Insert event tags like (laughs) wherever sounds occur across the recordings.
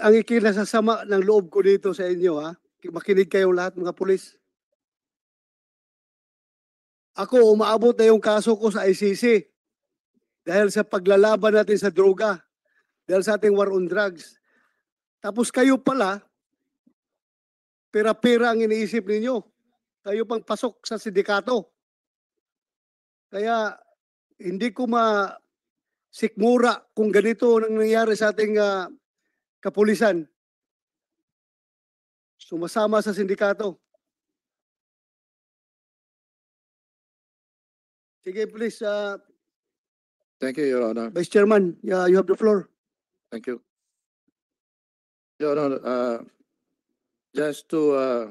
ang ikinasasama ng loob ko dito sa inyo, ha? Makinig kayo lahat, mga pulis. Ako, umaabot na yung kaso ko sa ICC dahil sa paglalaban natin sa droga, dahil sa ating war on drugs. Tapos kayo pala, pera-pera ang iniisip ninyo. Kayo pang pasok sa sindikato. Kaya hindi ko ma sikmura kung ganito nang nangyari sa ating ah, kapulisan. Sumasama sa sindikato. Sige, please, uh, Thank you, Your Honor. Vice Chairman, yeah, you have the floor. Thank you. Your Honor, uh, just to, uh,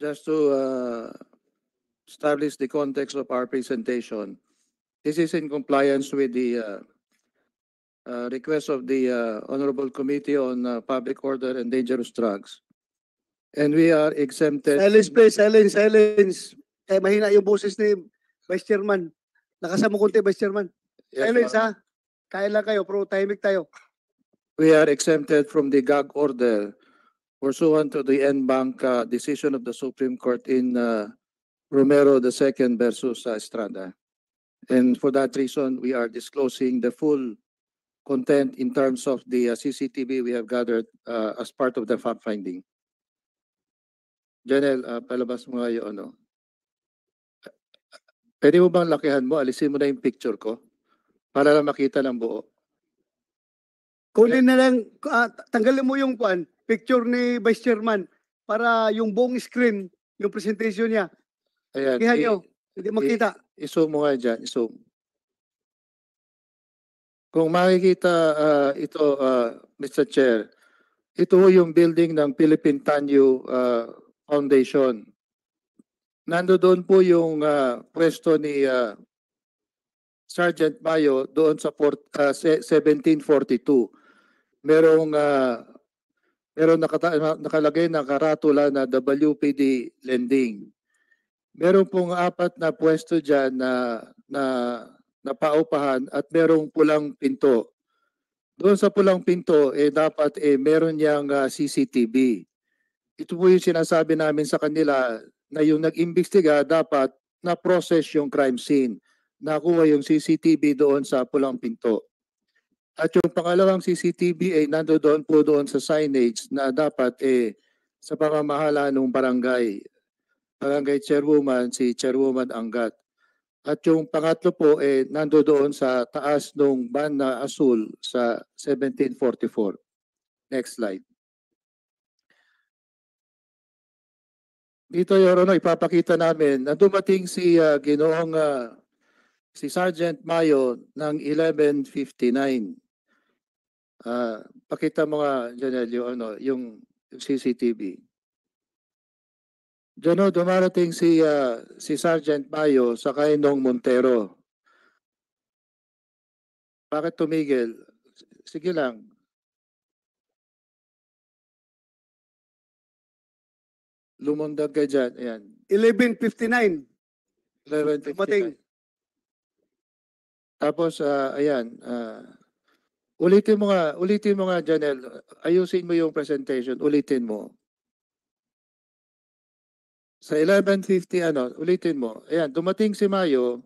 just to, uh, establish the context of our presentation, this is in compliance with the, uh, uh, request of the, uh, Honorable Committee on, uh, Public Order and Dangerous Drugs. And we are exempted. Silence, please, silence, silence. Eh, mahina yung boses ni Vice Chairman. Nakasama konti, Vice Chairman. Yes, Silence, ha? Kain lang kayo, pro tahimik tayo. we are exempted from the gag order pursuant to the NBank uh, decision of the Supreme Court in uh, Romero II versus uh, Estrada. And for that reason, we are disclosing the full content in terms of the uh, CCTV we have gathered uh, as part of the fact finding. Janel, uh, palabas mo nga yung ano. Pwede mo bang lakihan mo? Alisin mo na yung picture ko para lang makita ng buo. Kunin na lang, ah, tanggalin mo yung kwan, picture ni Vice Chairman para yung buong screen, yung presentation niya. Ayan. Ihan i- nyo, hindi makita. I-zoom mo nga dyan, i-zoom. Kung makikita ah, ito, ah, Mr. Chair, ito yung building ng Philippine Tanyo ah, Foundation. Nando doon po yung ah, pwesto ni ah, Sergeant Mayo doon sa port, se- 1742. Merong ah, merong nakata- nakalagay na karatula na WPD lending. Meron pong apat na pwesto dyan na, na, na paupahan at merong pulang pinto. Doon sa pulang pinto, eh, dapat eh, meron niyang ah, CCTV. Ito po yung sinasabi namin sa kanila na yung nag-imbestiga dapat na-process yung crime scene. Nakuha yung CCTV doon sa pulang pinto. At yung pangalawang CCTV ay nando doon po doon sa signage na dapat eh, sa pamamahala ng barangay barangay chairwoman, si Chairwoman Angat. At yung pangatlo po, eh, nando doon sa taas ng van na asul sa 1744. Next slide. Dito, Your Honor, ipapakita namin na dumating si ah, Ginoong ah, si Sergeant Mayo ng 1159. Ah, pakita mo nga, Janelle, yung, ano, yung CCTV. Diyan o, dumarating si, ah, si Sergeant Mayo sa Kainong Montero. Bakit tumigil? Sige lang. Lumundag ka dyan. Ayan. 11.59, 11:59. Dumating. Tapos, ah, ayan. ah, ulitin mo nga, ulitin mo nga, Janelle. Ayusin mo yung presentation. Ulitin mo. Sa 11.50, ano, ulitin mo. Ayan, dumating si Mayo.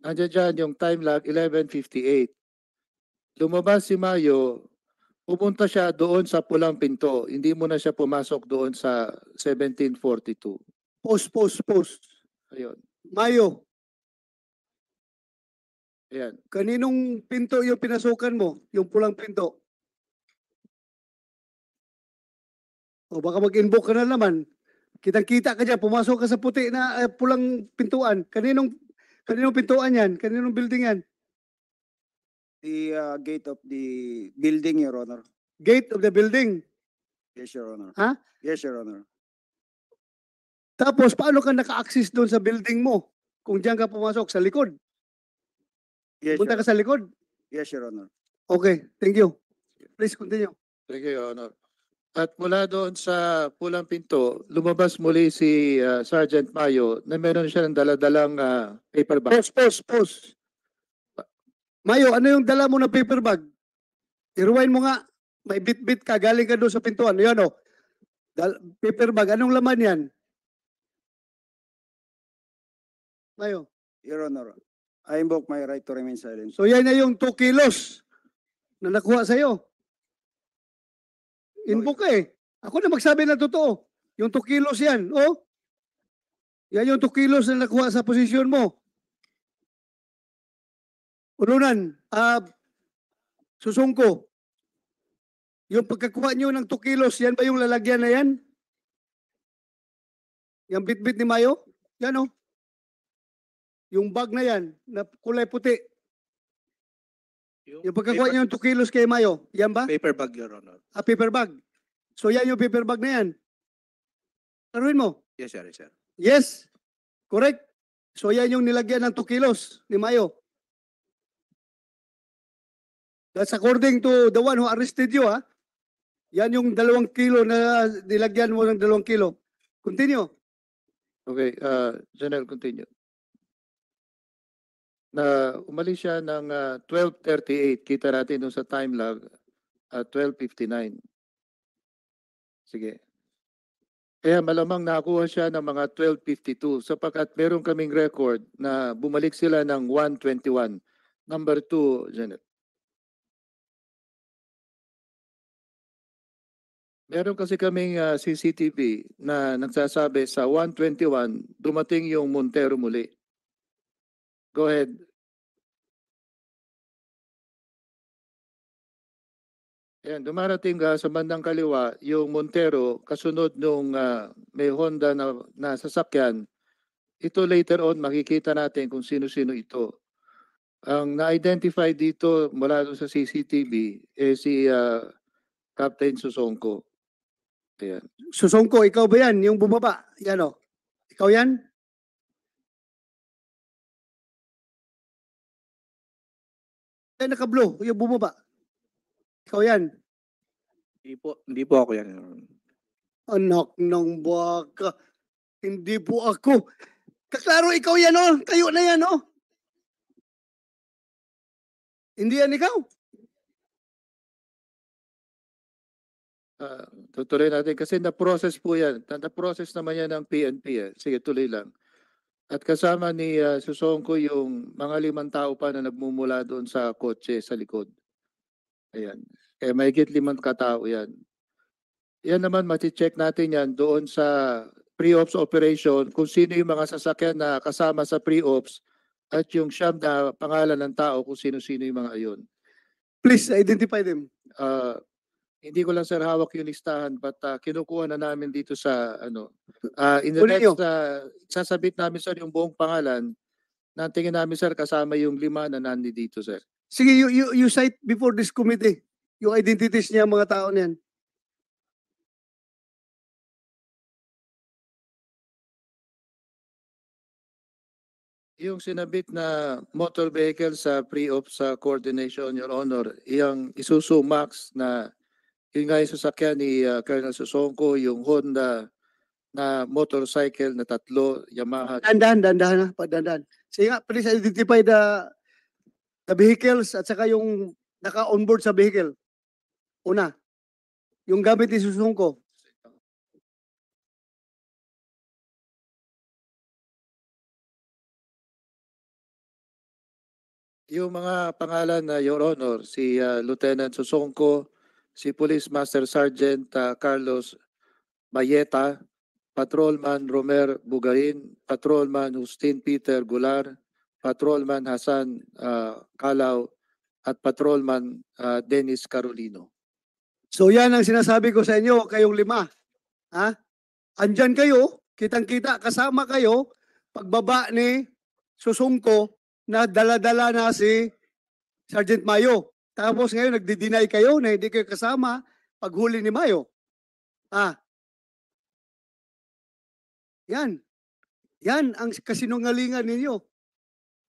Nandiyan dyan yung time lag, 11.58. Lumabas si Mayo, pupunta siya doon sa pulang pinto. Hindi mo na siya pumasok doon sa 1742. post, post, post. Ayun. Mayo, Ayan. kaninong pinto yung pinasukan mo? Yung pulang pinto? O baka mag-invoke ka na naman. Kitang-kita ka dyan, pumasok ka sa puti na eh, pulang pintuan. Kaninong, kaninong pintuan yan? Kaninong building yan? The uh, gate of the building, Your Honor. Gate of the building. Yes, Your Honor. Ha? Yes, Your Honor. Tapos, paano ka naka-access doon sa building mo? Kung diyan ka pumasok, sa likod. Yes, Punta Your, ka sa likod. yes, Your Honor. Okay, thank you. Please continue. Thank you, Your Honor. At mula doon sa pulang pinto, lumabas muli si ah, Sergeant Mayo na meron siya ng daladalang ah, paper bag. Post, post, post. Mayo, ano yung dala mo na paper bag? I-rewind mo nga. May bit-bit ka, galing ka doon sa pintuan. Yan o. Dal- paper bag, anong laman yan? Mayo. Your Honor, I invoke my right to remain silent. So yan na yung 2 kilos na nakuha sa'yo. Inbook ka eh. Ako na magsabi na totoo. Yung 2 kilos yan. Oh. Yan yung 2 kilos na nakuha sa posisyon mo. Ulunan, ah, susungko. Yung pagkakuha nyo ng 2 kilos, yan ba yung lalagyan na yan? Yung bit-bit ni Mayo? Yan oh. Yung bag na yan, na kulay puti. Yung pagkakuha paper, niyo ng 2 kilos kay Mayo, yan ba? paper bag, Your Honor. A paper bag. So yan yung paper bag na yan. Taruin mo. Yes, sir, yes, sir. Yes. Correct. So yan yung nilagyan ng 2 kilos ni Mayo. That's according to the one who arrested you, ha? Yan yung dalawang kilo na nilagyan mo ng dalawang kilo. Continue. Okay, uh, Janelle, continue. Na umalis siya ng ah, 12.38. Kita natin doon sa time log at 12.59. Sige. Kaya malamang nakuha siya ng mga 12.52 sapagkat meron kaming record na bumalik sila ng 1.21. Number 2, Janet. Meron kasi kaming ah, CCTV na nagsasabi sa 121 dumating yung Montero muli. Go ahead. Ayan, dumarating ah, sa bandang kaliwa yung Montero kasunod nung ah, may Honda na, na sasakyan. Ito later on makikita natin kung sino-sino ito. Ang na-identify dito mula doon sa CCTV eh si ah, Captain Susongko. Ayan. Susongko, ikaw ba yan? Yung bumaba? Yan o. Ikaw yan? Ay, naka-blue. Yung bumaba. Ikaw yan. Hindi po, hindi po ako yan, Your Honor. Anak ng baka. Hindi po ako. Kaklaro, ikaw yan oh. Kayo na yan oh. Hindi yan ikaw. Ah, tutuloy natin kasi na-process po yan. Na- Na-process naman yan ng PNP eh. Sige, tuloy lang. At kasama ni ah, Susongko yung mga limang tao pa na nagmumula doon sa kotse sa likod. Ayan. Kaya mahigit limang katao yan. Yan naman, mati-check natin yan doon sa pre-ops operation kung sino yung mga sasakyan na kasama sa pre-ops at yung siyam na pangalan ng tao kung sino-sino yung mga ayon. Please identify them. Ah, hindi ko lang sir hawak yung listahan but ah, kinukuha na namin dito sa ano ah in the nyo. next ah, sasabit namin sir yung buong pangalan na tingin namin sir kasama yung lima na nandi dito sir. Sige, you, you, you cite before this committee yung identities niya mga tao niyan. Yung sinabit na motor vehicle sa pre-ops sa coordination your honor, yung Isuzu Max na yun nga yung sasakyan ni ah, Colonel Susongko, yung Honda na motorcycle na tatlo, Yamaha Dandahan, dandahan na, padandahan. Sige nga, please identify the the vehicles at saka yung naka-onboard sa vehicle. Una, yung gamit ni Susungko. Yung mga pangalan na Your Honor, si ah, Lieutenant Susongko, si Police Master Sergeant ah, Carlos Bayeta, Patrolman Romer Bugarin, Patrolman Justin Peter Gular, Patrolman Hasan ah, Kalaw, at Patrolman ah, Dennis Carolino. So yan ang sinasabi ko sa inyo, kayong lima. Ha? Andyan kayo, kitang-kita, kasama kayo, pagbaba ni Susungko na dala-dala na si Sergeant Mayo. Tapos ngayon nagdi-deny kayo na hindi kayo kasama paghuli ni Mayo. Ah. Yan. Yan ang kasinungalingan ninyo.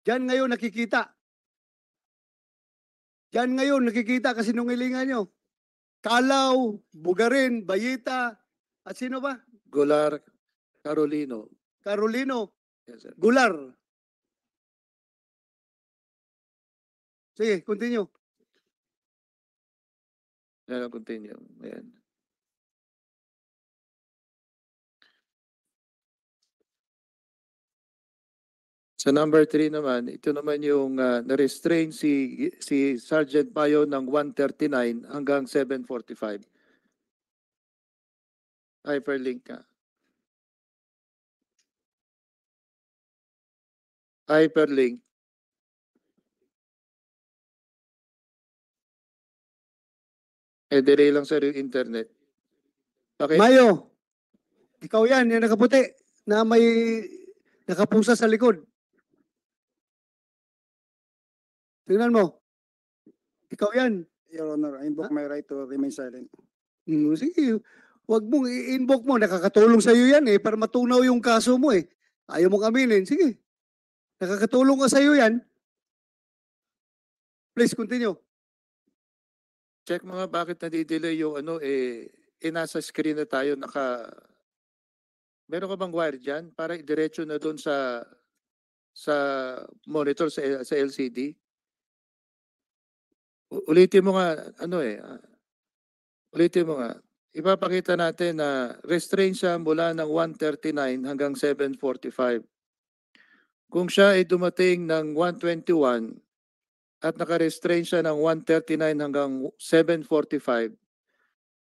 Diyan ngayon nakikita. Diyan ngayon nakikita kasinungalingan nyo. Kalaw, Bugarin, Bayita, at sino ba? Gular Carolino. Carolino, Yes, sir. Gular. Sige, continue. Yan ang continue. Ayan. Sa number three naman, ito naman yung ah, na-restrain si, si Sergeant Payo ng 139 hanggang 745. Hyperlink ka. Hyperlink. Eh, delay lang sa yung internet. Okay. Mayo, ikaw yan, yung nakaputi, na may nakapusa sa likod. Tingnan mo. Ikaw yan. Your Honor, I invoke my right to remain silent. Mm, sige, wag mong i-invoke mo. Nakakatulong sa iyo yan eh, para matunaw yung kaso mo eh. Ayaw mong aminin. Sige. Nakakatulong ka sa iyo yan. Please continue. Check mga bakit nadidelay yung ano eh, eh nasa screen na tayo naka Meron ka bang wire diyan para diretso na doon sa sa monitor sa sa LCD? U- Ulitin mo nga ano eh. ah, ulitin mo nga. Ipapakita natin na restrain siya mula ng 139 hanggang 745. Kung siya ay dumating ng 121 at naka-restrain siya ng 139 hanggang 745,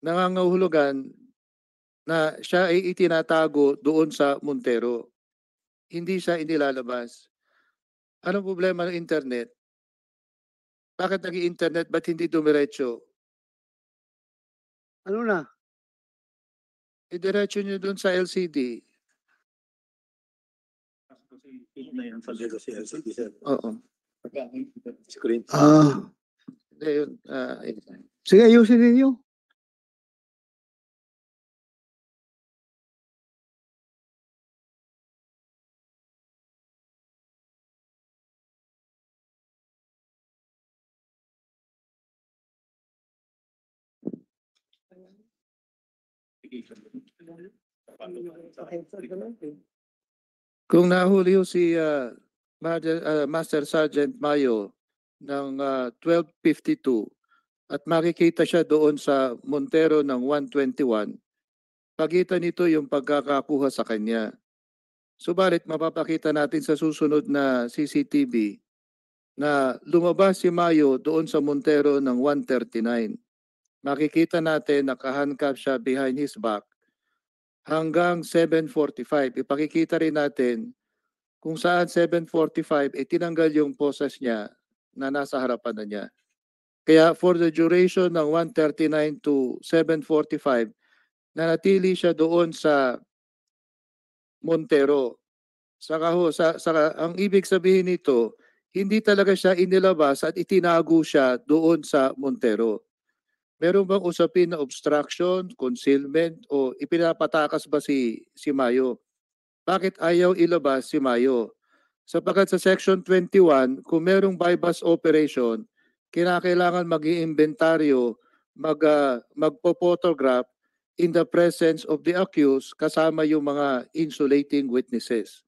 nangangahulugan na siya ay itinatago doon sa Montero. Hindi siya inilalabas. Anong problema ng internet? Bakit nag internet ba't hindi dumiretso? Ano na? Idiretso niyo doon sa LCD. Oo. Ah, Hindi, yun, ah, sige, ayusin ninyo. Kung nahuli ho si ah, Master, ah, Master Sergeant Mayo ng ah, 1252 at makikita siya doon sa Montero ng 121, pagitan nito yung pagkakakuha sa kanya. Subalit mapapakita natin sa susunod na CCTV na lumabas si Mayo doon sa Montero ng 139. Makikita natin nakahandcuff siya behind his back hanggang 7.45. Ipakikita rin natin kung saan 7.45 eh tinanggal yung poses niya na nasa harapan na niya. Kaya for the duration ng 1.39 to 7.45, nanatili siya doon sa Montero. Saka ho, sa, saka, ang ibig sabihin nito, hindi talaga siya inilabas at itinago siya doon sa Montero. Meron bang usapin na obstruction, concealment, o ipinapatakas ba si, si Mayo? Bakit ayaw ilabas si Mayo? Sapagkat sa Section 21, kung merong bypass operation, kinakailangan mag-iimbentaryo, mag, ah, magpo-photograph in the presence of the accused kasama yung mga insulating witnesses.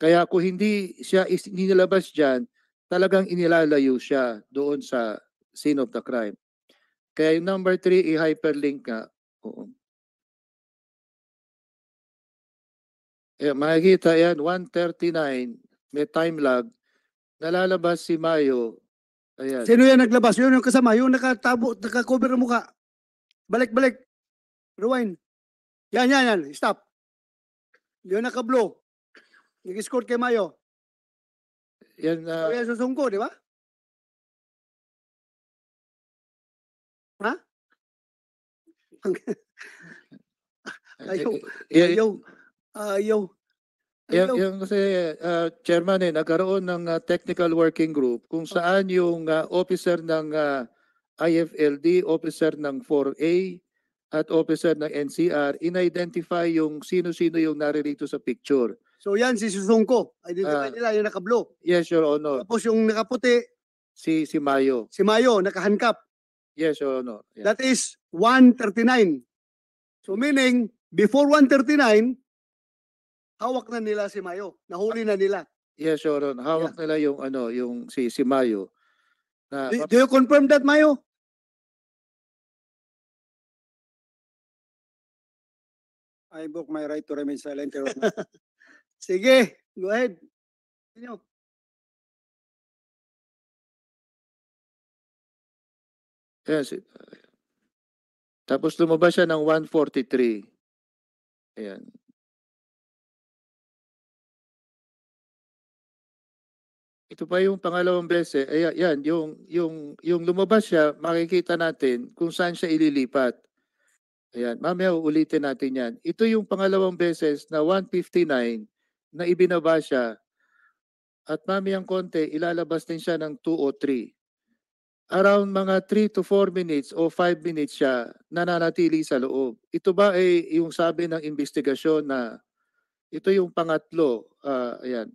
Kaya kung hindi siya inilabas dyan, talagang inilalayo siya doon sa scene of the crime. Kaya yung number three, i-hyperlink nga. Oo. Eh, makikita yan, 139, may time lag. Nalalabas si Mayo. Ayan. Sino yan naglabas? Yun yung kasama, yung nakatabo, nakakover ng mukha. Balik, balik. Rewind. Yan, yan, yan. Stop. Yung naka-blow. Nag-escort kay Mayo. Yan, ah, Kaya susungko, di ba? Ha? (laughs) Ayaw. eh, eh, Ayaw. Ayaw. Yan, Ayaw. yan kasi, uh, Chairman, eh, nagkaroon ng uh, technical working group kung saan yung uh, officer ng uh, IFLD, officer ng 4A, at officer ng NCR, in-identify yung sino-sino yung naririto sa picture. So yan si Susungko. Identify Ah. nila yung naka-blow. Yes, Your Honor. Tapos yung nakaputi, Si, si Mayo. si Mayo, nakahandcuff. Yes, Your Honor. Yeah. That is 139. So meaning, before 139, hawak na nila si Mayo. Nahuli na nila. Yes, Your Honor. Hawak nila yung, ano, yung si, si Mayo. na Do, do you confirm that, Mayo? I invoke my right to remain silent, Your Honor. (laughs) Sige, go ahead. Continue. Yes. it- Tapos lumabas siya ng 143. Ayan. Ito pa yung pangalawang beses. Ayan, yan, yung, yung, yung lumabas siya, makikita natin kung saan siya ililipat. Ayan, mamaya uulitin natin yan. Ito yung pangalawang beses na 159 na ibinaba siya. At mamayang konti, ilalabas din siya ng 203 around mga 3 to 4 minutes o 5 minutes siya nananatili sa loob. Ito ba ay yung sabi ng investigasyon na ito yung pangatlo, ah, ayan,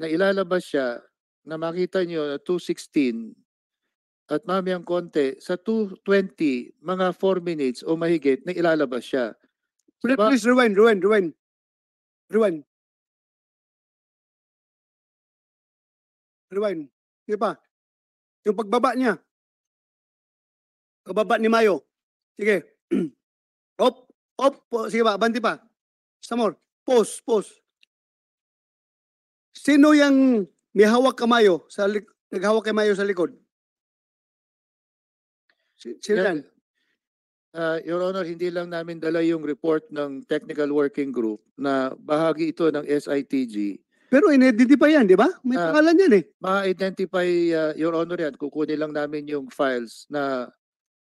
na ilalabas siya na makita nyo na 216 at mamayang konti sa 220 mga 4 minutes o mahigit na ilalabas siya. Please, Ba- please rewind, rewind, rewind. Rewind. Rewind. Sige pa. Yung pagbaba niya. Pagbaba ni Mayo. Sige. (clears throat) op, op. po. Sige pa, banti pa. Some more. Pause, pause. Sino yung may hawak kamayo sa naghawak kay Mayo sa likod? Si- Sino Yan. Ah, Your Honor, hindi lang namin dala yung report ng Technical Working Group na bahagi ito ng SITG. Pero in-identify yan, di ba? May Ah. pangalan yan eh. ma-identify, uh, Your Honor, yan. Kukunin lang namin yung files na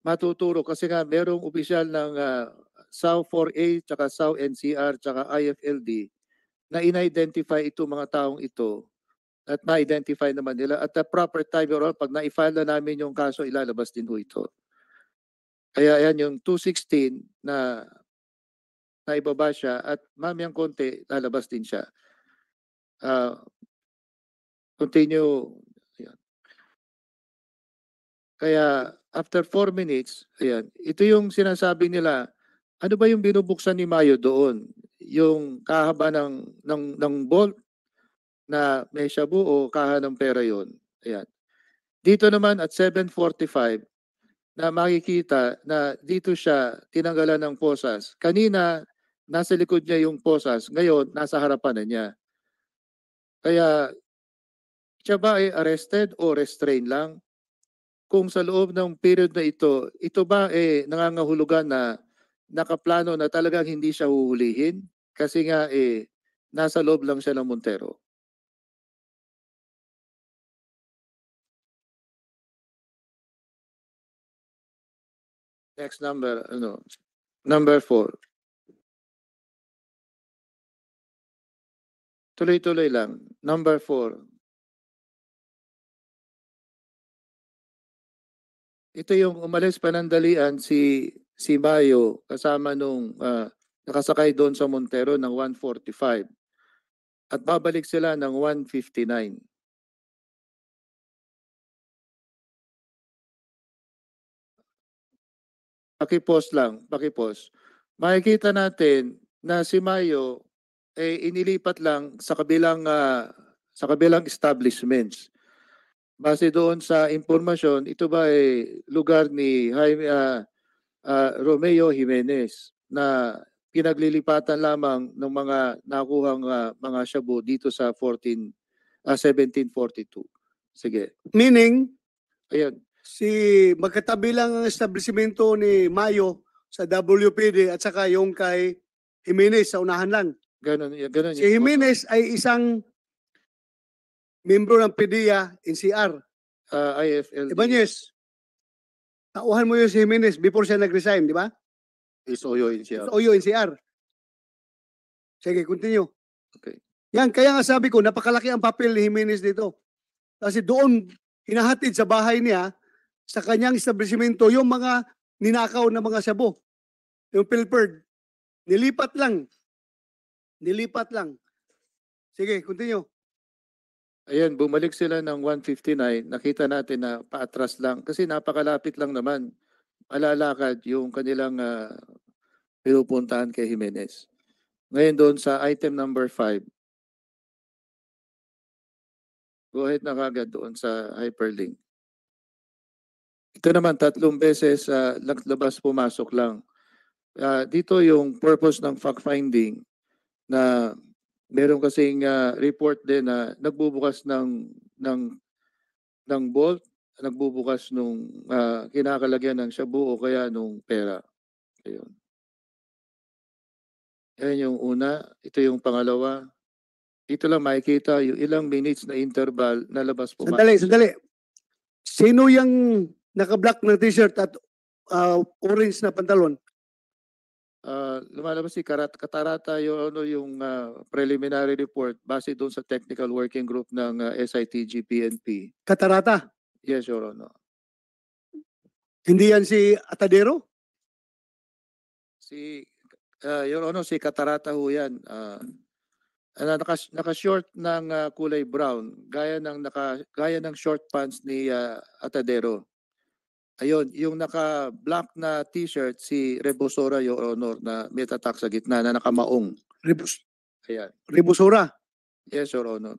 matuturo kasi nga merong opisyal ng uh, SAU 4A, tsaka SAU NCR, tsaka IFLD na in-identify itong mga taong ito at ma-identify naman nila. At the proper time, Honor, pag na-file na namin yung kaso, ilalabas din ho ito. Kaya yan yung 216 na naibaba siya at mamayang konti, lalabas din siya. Ah, continue. Ayan. Kaya after four minutes, ayan, ito yung sinasabi nila, ano ba yung binubuksan ni Mayo doon? Yung kahaba ng, ng, ng bolt na may shabu o kaha ng pera yon. Ayan. Dito naman at 7.45, na makikita na dito siya tinanggalan ng posas. Kanina, nasa likod niya yung posas. Ngayon, nasa harapan na niya. Kaya, siya ba ay arrested o restrain lang? Kung sa loob ng period na ito, ito ba eh nangangahulugan na nakaplano na talagang hindi siya huhulihin? Kasi nga eh, nasa loob lang siya ng Montero. Next number, ano, number four. Tuloy-tuloy lang. Number four. Ito yung umalis panandalian si si Mayo kasama nung ah, nakasakay doon sa Montero ng 145. At babalik sila ng 159. Pakipos lang, pakipos. Makikita natin na si Mayo eh inilipat lang sa kabilang ah, sa kabilang establishments. Base doon sa impormasyon, ito ba ay lugar ni Jaime ah, ah, Romeo Jimenez na pinaglilipatan lamang ng mga nakuhang ah, mga shabu dito sa 14 ah, 1742. Sige. Meaning, Ayun. si magkatabi lang ang establishmento ni Mayo sa WPD at saka yung kay Jimenez sa unahan lang. Ganun, ganun. Si Jimenez ay isang membro ng PDEA NCR. Ah, IFL. Ibanez, tauhan mo yung si Jimenez before siya nag-resign, di ba? is Oyo NCR. Sa OYO NCR. Sige, continue. Okay. Yan, kaya nga sabi ko, napakalaki ang papel ni Jimenez dito. Kasi doon, hinahatid sa bahay niya, sa kanyang establishmento, yung mga ninakaw na mga sabo. Yung pilfered. Nilipat lang. Nilipat lang. Sige, continue. Ayan, bumalik sila ng 159. Nakita natin na paatras lang. Kasi napakalapit lang naman. Malalakad yung kanilang ah, pinupuntahan kay Jimenez. Ngayon doon sa item number 5. Go ahead na kagad doon sa hyperlink. Ito naman tatlong beses sa labas pumasok lang. Ah, dito yung purpose ng fact finding na meron kasing ah, report din na nagbubukas ng ng ng bolt, nagbubukas nung ah, kinakalagyan ng shabu o kaya nung pera. Ayun. Yan yung una, ito yung pangalawa. Dito lang makikita yung ilang minutes na interval na labas pumasok. Sandali, sandali. Sino yung naka-black na t-shirt at ah, orange na pantalon? Ah, lumalabas si Karat Katarata yung ano yung ah, preliminary report base doon sa technical working group ng ah, SITG PNP. Katarata. Yes, Your Honor. Hindi yan si Atadero? Si ah, Your Honor, si Katarata ho yan. Ah, ano, naka, naka-short ng ah, kulay brown, gaya ng naka gaya ng short pants ni ah, Atadero. Ayun, yung naka-black na t-shirt si Rebosora Your Honor na may tatak sa gitna na nakamaong. Rebus, Ayan. Rebusora. Yes, Your Honor.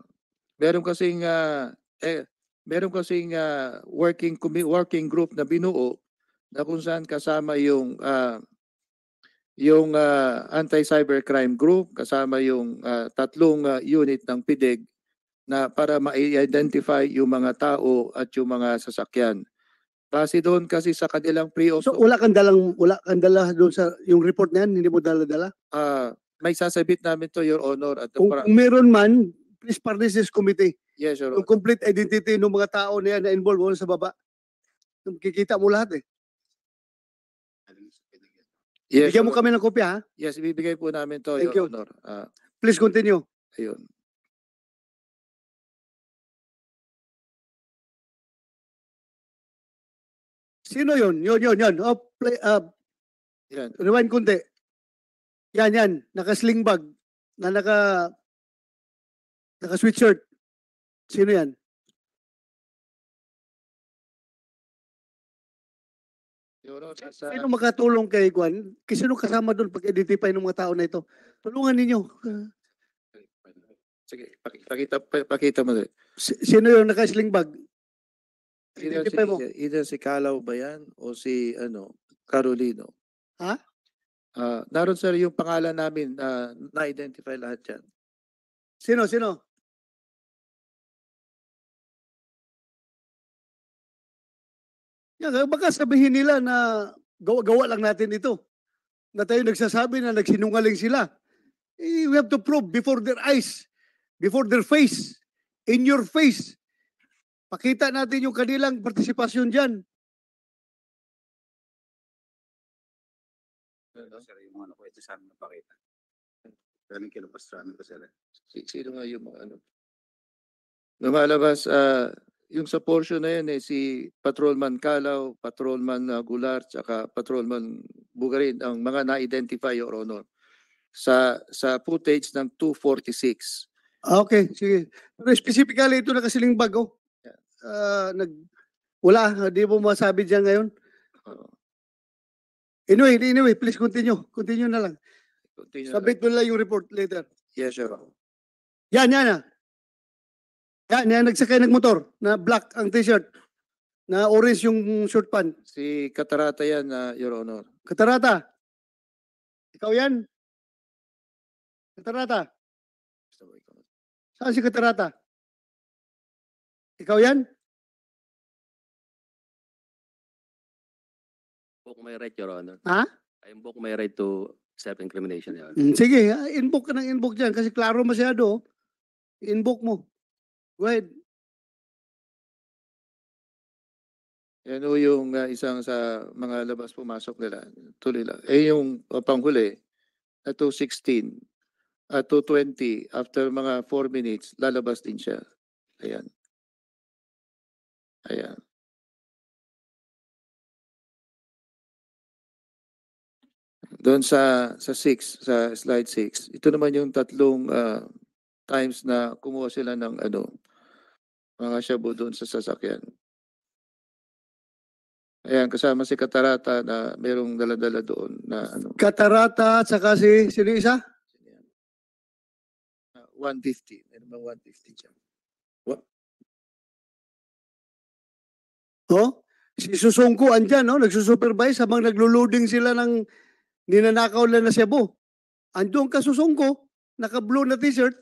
Meron kasing ah, eh meron kasing ah, working working group na binuo na kung saan kasama yung ah, yung ah, anti-cybercrime group, kasama yung ah, tatlong ah, unit ng PIDEG na para ma-identify yung mga tao at yung mga sasakyan. Base doon kasi sa kanilang pre So wala kang dalang, wala kang dala doon sa yung report na yan, hindi mo dala-dala? ah, may sasabit namin to, Your Honor. At Kung, para- kung meron man, please furnish this committee. yes, Your Yung Honor. complete identity ng mga tao na yan na involved doon sa baba. Kikita mo lahat eh. Yes, Bigyan mo Your kami ng kopya ha. Yes, ibibigay po namin to, Thank Your you. Honor. Ah, Please continue. ayun. Sino yun? Yun, yun, yun. Oh, play, uh, Yan. rewind kunti. Yan, yan. Naka-sling bag. Na naka... Naka-sweatshirt. Sino yan? Your Honor, sa, Sino makatulong kay Juan? Kasi sino kasama doon pag-identify ng mga tao na ito? Tulungan ninyo. sige, paki- pakita, pa- pakita mo. dali. Si- Sino yung naka-sling bag? Either si, Identify mo. either si Kalaw ba yan o si ano, Carolino. Ha? Ah, naroon sir yung pangalan namin na na-identify lahat yan. Sino, sino? Yan, baka sabihin nila na gawa-gawa lang natin ito. Na tayo nagsasabi na nagsinungaling sila. Eh, we have to prove before their eyes, before their face, in your face. Pakita natin yung kanilang partisipasyon dyan. Sir, yung ano ko, ito sana napakita. Galing kilabas sa amin ko, sir. Si- Sino nga yung mga ano? Lumalabas, ah, yung sa portion na yan eh, si Patrolman Kalaw, Patrolman uh, Gular, tsaka Patrolman Bugarin, ang mga na-identify, Your Honor, sa sa footage ng 246. Ah, okay, sige. Pero specifically, ito nakasiling bag, oh. Ah, nag, wala, di mo masabi dyan ngayon. Anyway, anyway, please continue. Continue na lang. Continue Submit mo lang yung report later. Yes, Honor. Yan, yan ah. Yan, yan, nagsakay ng motor na black ang t-shirt. Na orange yung short pant. Si Katarata yan, ah, Your Honor. Katarata. Ikaw yan? Katarata. Saan si Katarata? Ikaw yan? book my right, Your Honor. Ha? I invoke my right to self-incrimination, Your Honor. Mm, sige, ah, inbook ka ng inbook dyan kasi klaro masyado. oh. Inbook mo. Go ahead. Yan o yung ah, isang sa mga labas pumasok nila. Tuloy lang. Eh yung uh, panghuli, na 216, at 220, after mga 4 minutes, lalabas din siya. Ayan. Ayan. Doon sa sa 6, sa slide 6, ito naman yung tatlong ah, times na kumuha sila ng ano, mga shabu doon sa sasakyan. Ayan, kasama si Katarata na merong daladala doon na ano, Katarata at saka si, sino isa? ah, 150. Meron bang 150 dyan? No? Si Susungko andyan, no? Nagsusupervise habang naglo-loading sila ng ninanakaw nila na Cebu. Andun ka Susungko, naka-blue na t-shirt.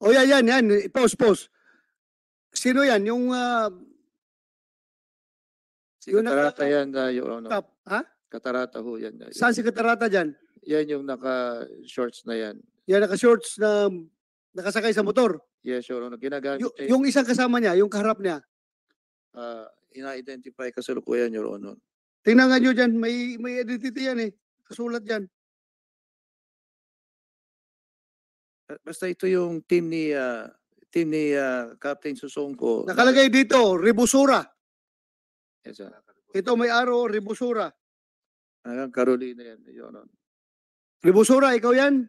O yan, yan, yan. Pause, pause. Sino yan? Yung ah, Si Yung naka- Katarata yan, uh, Your Honor. top, ha? Katarata ho yan. uh, Saan si Katarata dyan? Yan yung naka-shorts na yan. Yan, naka-shorts na nakasakay sa motor. Yes, Your Honor. Ginagamit Yung, niya yung isang kasama niya, yung kaharap niya. Uh, ina-identify kasalukuyan, Your Honor. Tingnan nga nyo dyan, may, may identity yan eh. Kasulat dyan. Uh, Basta ito yung team ni uh, team ni uh, Captain Susongko. Nakalagay dito, Ribusura. Yes, sir. Ito may araw, Ribusura. Hanggang Carolina yan, Your Honor. Ribusura, ikaw yan?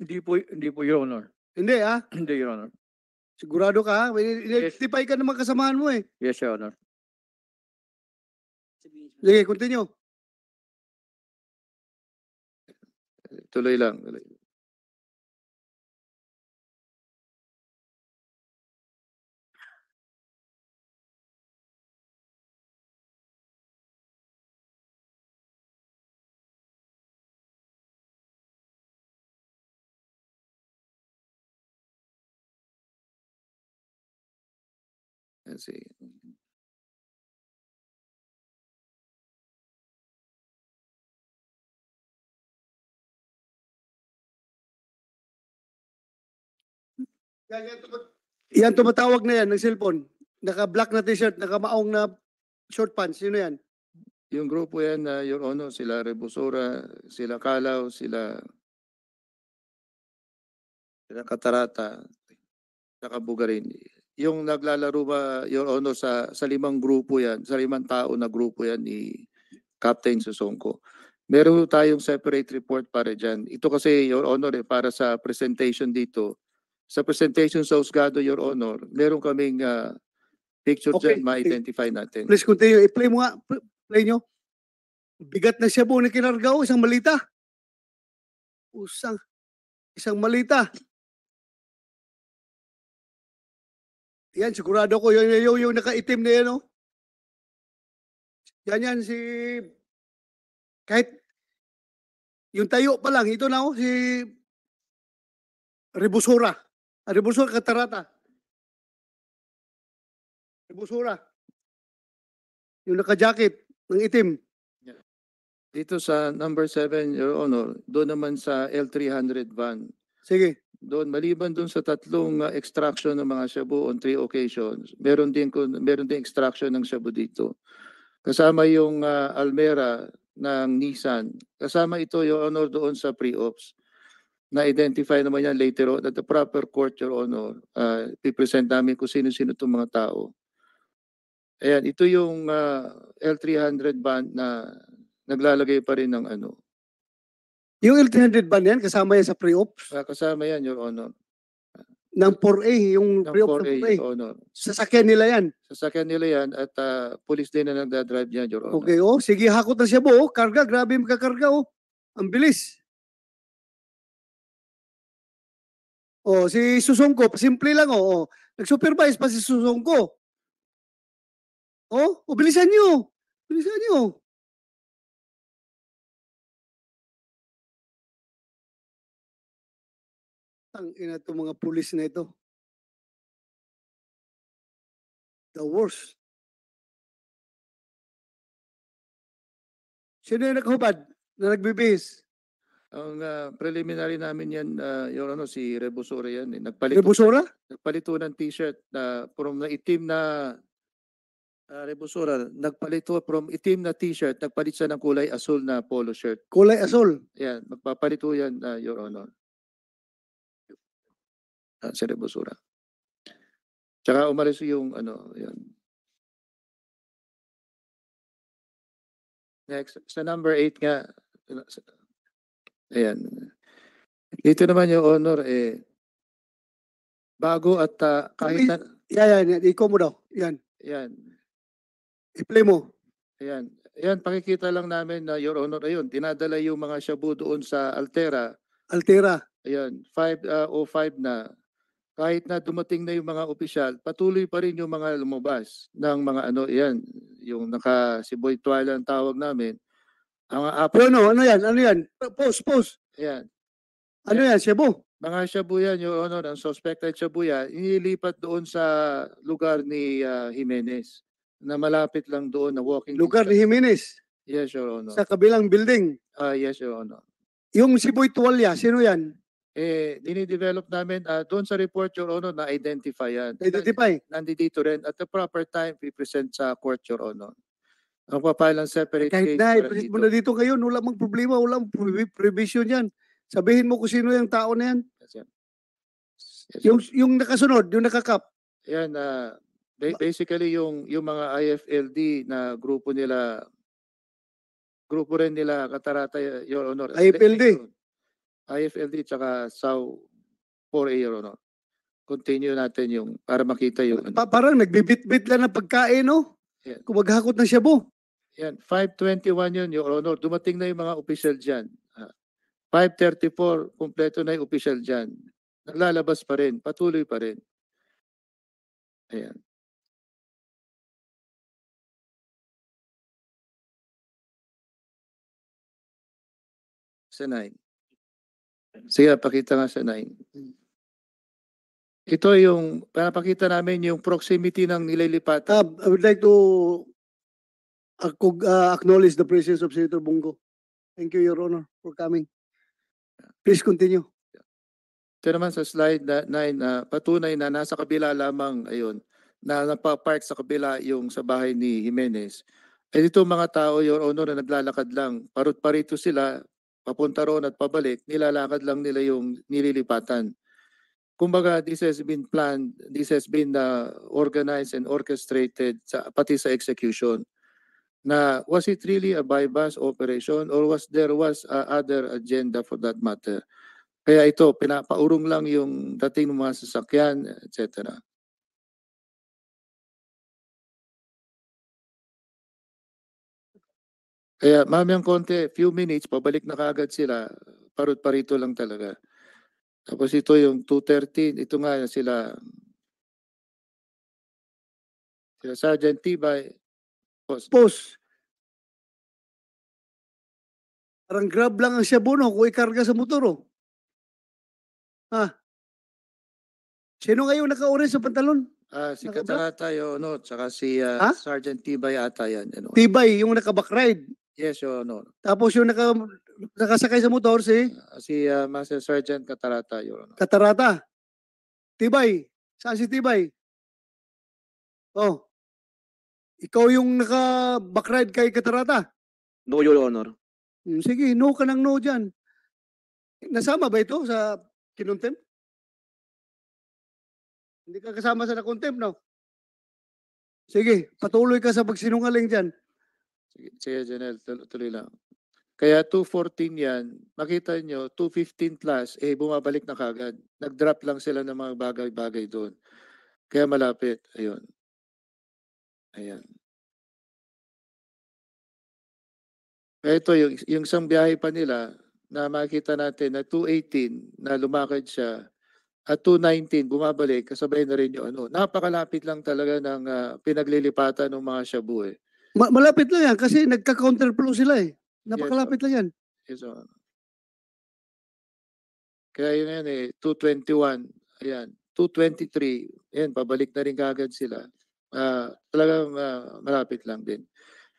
Hindi po, hindi po, Your Honor. Hindi ah. Hindi, Your Honor. Sigurado ka ha? Identify ka naman kasamahan mo eh. Yes, Your Honor. Sige, continue. Tuloy lang. Tuloy. Let's see. Yan, yan, tumat- yan tumatawag na yan ng cellphone. Naka-black na t-shirt, naka-maong na short pants. Sino yan? Yung grupo yan, uh, Your Honor, sila Rebusora, sila Kalaw, sila sila Katarata, saka Bugarin. Yung naglalaro ba, Your Honor, sa, sa limang grupo yan, sa limang tao na grupo yan ni Captain Susongko. Meron tayong separate report para dyan. Ito kasi, Your Honor, eh, para sa presentation dito. Sa presentation sa Usgado, Your Honor, meron kaming uh, picture Okay, dyan, ma-identify natin. Please continue. I-play mo nga. Pl- Play nyo. Bigat na siya po na kinarga oh, isang malita. Usang. Isang malita. Yan, sigurado ko. Yun, yun, yung nakaitim na yan, oh. Yan yan, si... Kahit... Yung tayo pa lang, ito na, oh, si... Rebusura. Ah, Rebusura, Katarata. Rebusura. Yung naka-jacket ng itim. Dito sa number 7, Your Honor, doon naman sa L300 van, Sige. doon maliban doon sa tatlong uh, extraction ng mga shabu on three occasions, meron din meron din extraction ng shabu dito. Kasama yung uh, Almera ng Nissan. Kasama ito Your Honor doon sa pre-ops. Na-identify naman yan later on at the proper court, Your Honor. Uh, pipresent namin kung sino-sino itong mga tao. Ayan, ito yung uh, L300 van na naglalagay pa rin ng ano. Yung L300 ban yan, kasama yan sa pre-ops Ah, kasama yan, Your Honor. ng 4A, yung Ng pre-ops 4A, ng 4A. Your Honor. Sasakyan nila yan. Sasakyan nila yan at ah, police din na nagdadrive niyan, Your Honor. Okay, oh. Sige, hakot na siya po. Oh. Karga, grabe yung kakarga, oh. Ang bilis. Oh, si Susongko, simple lang, oh. oh. Nag-supervise pa si Susongko. Oh, oh, bilisan nyo. Bilisan nyo. Ang ina to mga pulis na ito. The worst. Sino yung nakahubad na nagbibihis? Ang ah, preliminary namin yan, ah, Your Honor, si Rebusore yan. Eh. Nagpalit, Rebusora? nagpalito ng t-shirt na from na itim na uh, Rebusora, nagpalito from itim na t-shirt, nagpalit siya ng kulay asul na polo shirt. Kulay asol. Yan, magpapalito yan, ah, Your Honor. Ah, si Rebusora. Tsaka umalis yung ano, yan. Next, sa number 8 nga. Ayan. Dito naman yung honor eh bago at ah, kahit na, Yan, yan, yan. Ikaw mo daw. Yan. yan, I-play mo. Ayan. Ayan, pakikita lang namin na Your Honor, ayun, dinadala yung mga shabu doon sa Altera. Altera. Ayan, 505 na. Kahit na dumating na yung mga opisyal, patuloy pa rin yung mga lumabas ng mga ano, yan, yung naka si Boy Tuala ang tawag namin. Ang apat, Ano, ano yan? Ano yan? Post, post. yan, Ano yan? Cebu? mga shabu yan, Your Honor, ang suspected shabu yan, inilipat doon sa lugar ni ah, Jimenez na malapit lang doon na walking Lugar ni. Jimenez. Yes, Your Honor. Sa kabilang building. Ah, yes, Your Honor. Yung si Boy Tuwalya, sino yan? Eh, dinidevelop namin, ah, doon sa report, Your Honor, na-identify yan. Identify. Nandito rin. At the proper time, we present sa court, Your Honor. Ang papayal ng separate Kahit case na, i-present mo na dito kayo, wala mang problema, wala mang provi- provision yan. Sabihin mo kung sino yung tao na yan. Yes, sir. Yes, Yung, sir. yung nakasunod, yung nakakap. Yan, ba- basically yung yung mga IFLD na grupo nila grupo rin nila Katarata Your Honor. IFLD? IFLD tsaka SAU 4A Your Honor. Continue natin yung para makita yung ano. Pa- parang nagbibit-bit lang ng pagkain, no? Yan. Kung maghakot ng shabu. Yan, 521 yun, Your Honor. Dumating na yung mga official dyan. Ah, 534, kumpleto na yung official dyan. Naglalabas pa rin, patuloy pa rin. Ayan. Sa 9. Sige, pakita nga sa 9. Ito yung, pinapakita namin yung proximity ng nililipatan. Uh, I would like to uh, acknowledge the presence of Senator Bongo. Thank you, Your Honor, for coming. Please continue. Ito naman sa slide na 9 na patunay na nasa kabila lamang ayun na napapark sa kabila yung sa bahay ni Jimenez. Eh dito mga tao, Your Honor, na naglalakad lang. Parut parito sila, papunta roon at pabalik, nilalakad lang nila yung nililipatan. Kumbaga, this has been planned, this has been uh, organized and orchestrated sa, pati sa execution. Na was it really a bypass operation or was there was a other agenda for that matter? Kaya ito, pinapaurong lang yung dating ng mga sasakyan, etc. Kaya mamayang konti, few minutes, pabalik na kaagad sila, parut parito lang talaga. Tapos ito yung 213, ito nga sila, sila Sergeant Tibay, Boss, Post. Parang grab lang ang shabu, no? Kung ikarga sa motor, oh. Ha? Sino ngayon naka-orange sa pantalon? ah, si Katarata, yun, no, tsaka si ah, Ha? Sergeant Tibay ata yan. Ano. Tibay, yung naka-backride. Yes, Your Honor. Tapos yung naka, nakasakay sa motor, si si ah, Master Sergeant Katarata, Your Honor. Katarata. Tibay. Saan si Tibay? Oh. Ikaw yung naka-backride kay Katarata. No, Your Honor. Hmm, Sige, no ka ng no dyan. Nasama ba ito sa kinuntem? Hindi ka kasama sa nakontem, no? Sige, patuloy ka sa pagsinungaling dyan. Sige, sige Janelle, tul- tuloy lang. Kaya 214 yan, makita nyo, 215 plus, eh bumabalik na kagad. Nag-drop lang sila ng mga bagay-bagay doon. Kaya malapit, ayun. Ayan. Ito, yung, yung isang biyahe pa nila, na makita natin na 218 na lumakad siya at 219 bumabalik kasabay na rin yung ano. Napakalapit lang talaga ng ah, pinaglilipatan ng mga shabu eh. Ma- malapit lang yan kasi nagka-counterflow sila eh. Napakalapit lang yan. Yes, Your Honor. Kaya yun yan eh, 221, ayan, 223, ayan, pabalik na rin kagad sila. Ah, talagang ah, malapit lang din.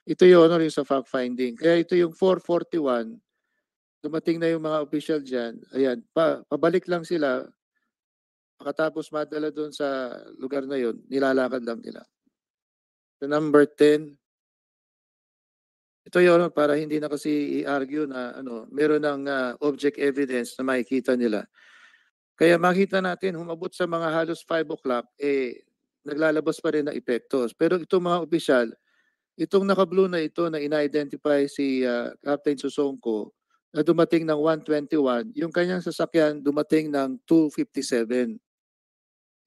Ito yung honor yung sa fact finding. Kaya ito yung 441, dumating na yung mga official dyan, ayan, pa, pabalik lang sila, makatapos madala doon sa lugar na yun, nilalakad lang nila. The number 10, ito yun, para hindi na kasi i-argue na ano, meron ng ah, object evidence na makikita nila. Kaya makita natin, humabot sa mga halos 5 o'clock, eh, naglalabas pa rin na epektos. Pero itong mga opisyal, itong naka-blue na ito na ina-identify si ah, Captain Susongko na dumating ng 121, yung kanyang sasakyan dumating ng 257.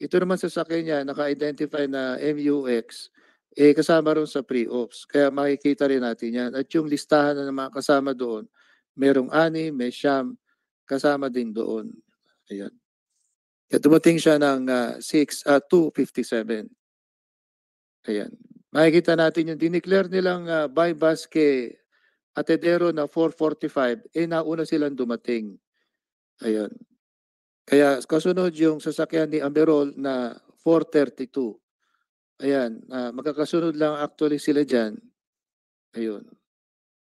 Ito naman sasakyan niya, naka-identify na MUX, eh kasama ron sa pre-ops. Kaya makikita rin natin yan. At yung listahan na ng mga kasama doon, merong ani, may siyam, kasama din doon. Ayan. Kaya dumating siya ng ah, 6, ah, 2.57. Ayan. Makikita natin yung dineclare nilang uh, by bus kay Atedero na 4.45, eh nauna silang dumating. Ayan. Kaya kasunod yung sasakyan ni Amerol na 4.32. Ayan. ah, magkakasunod lang actually sila dyan. Ayun.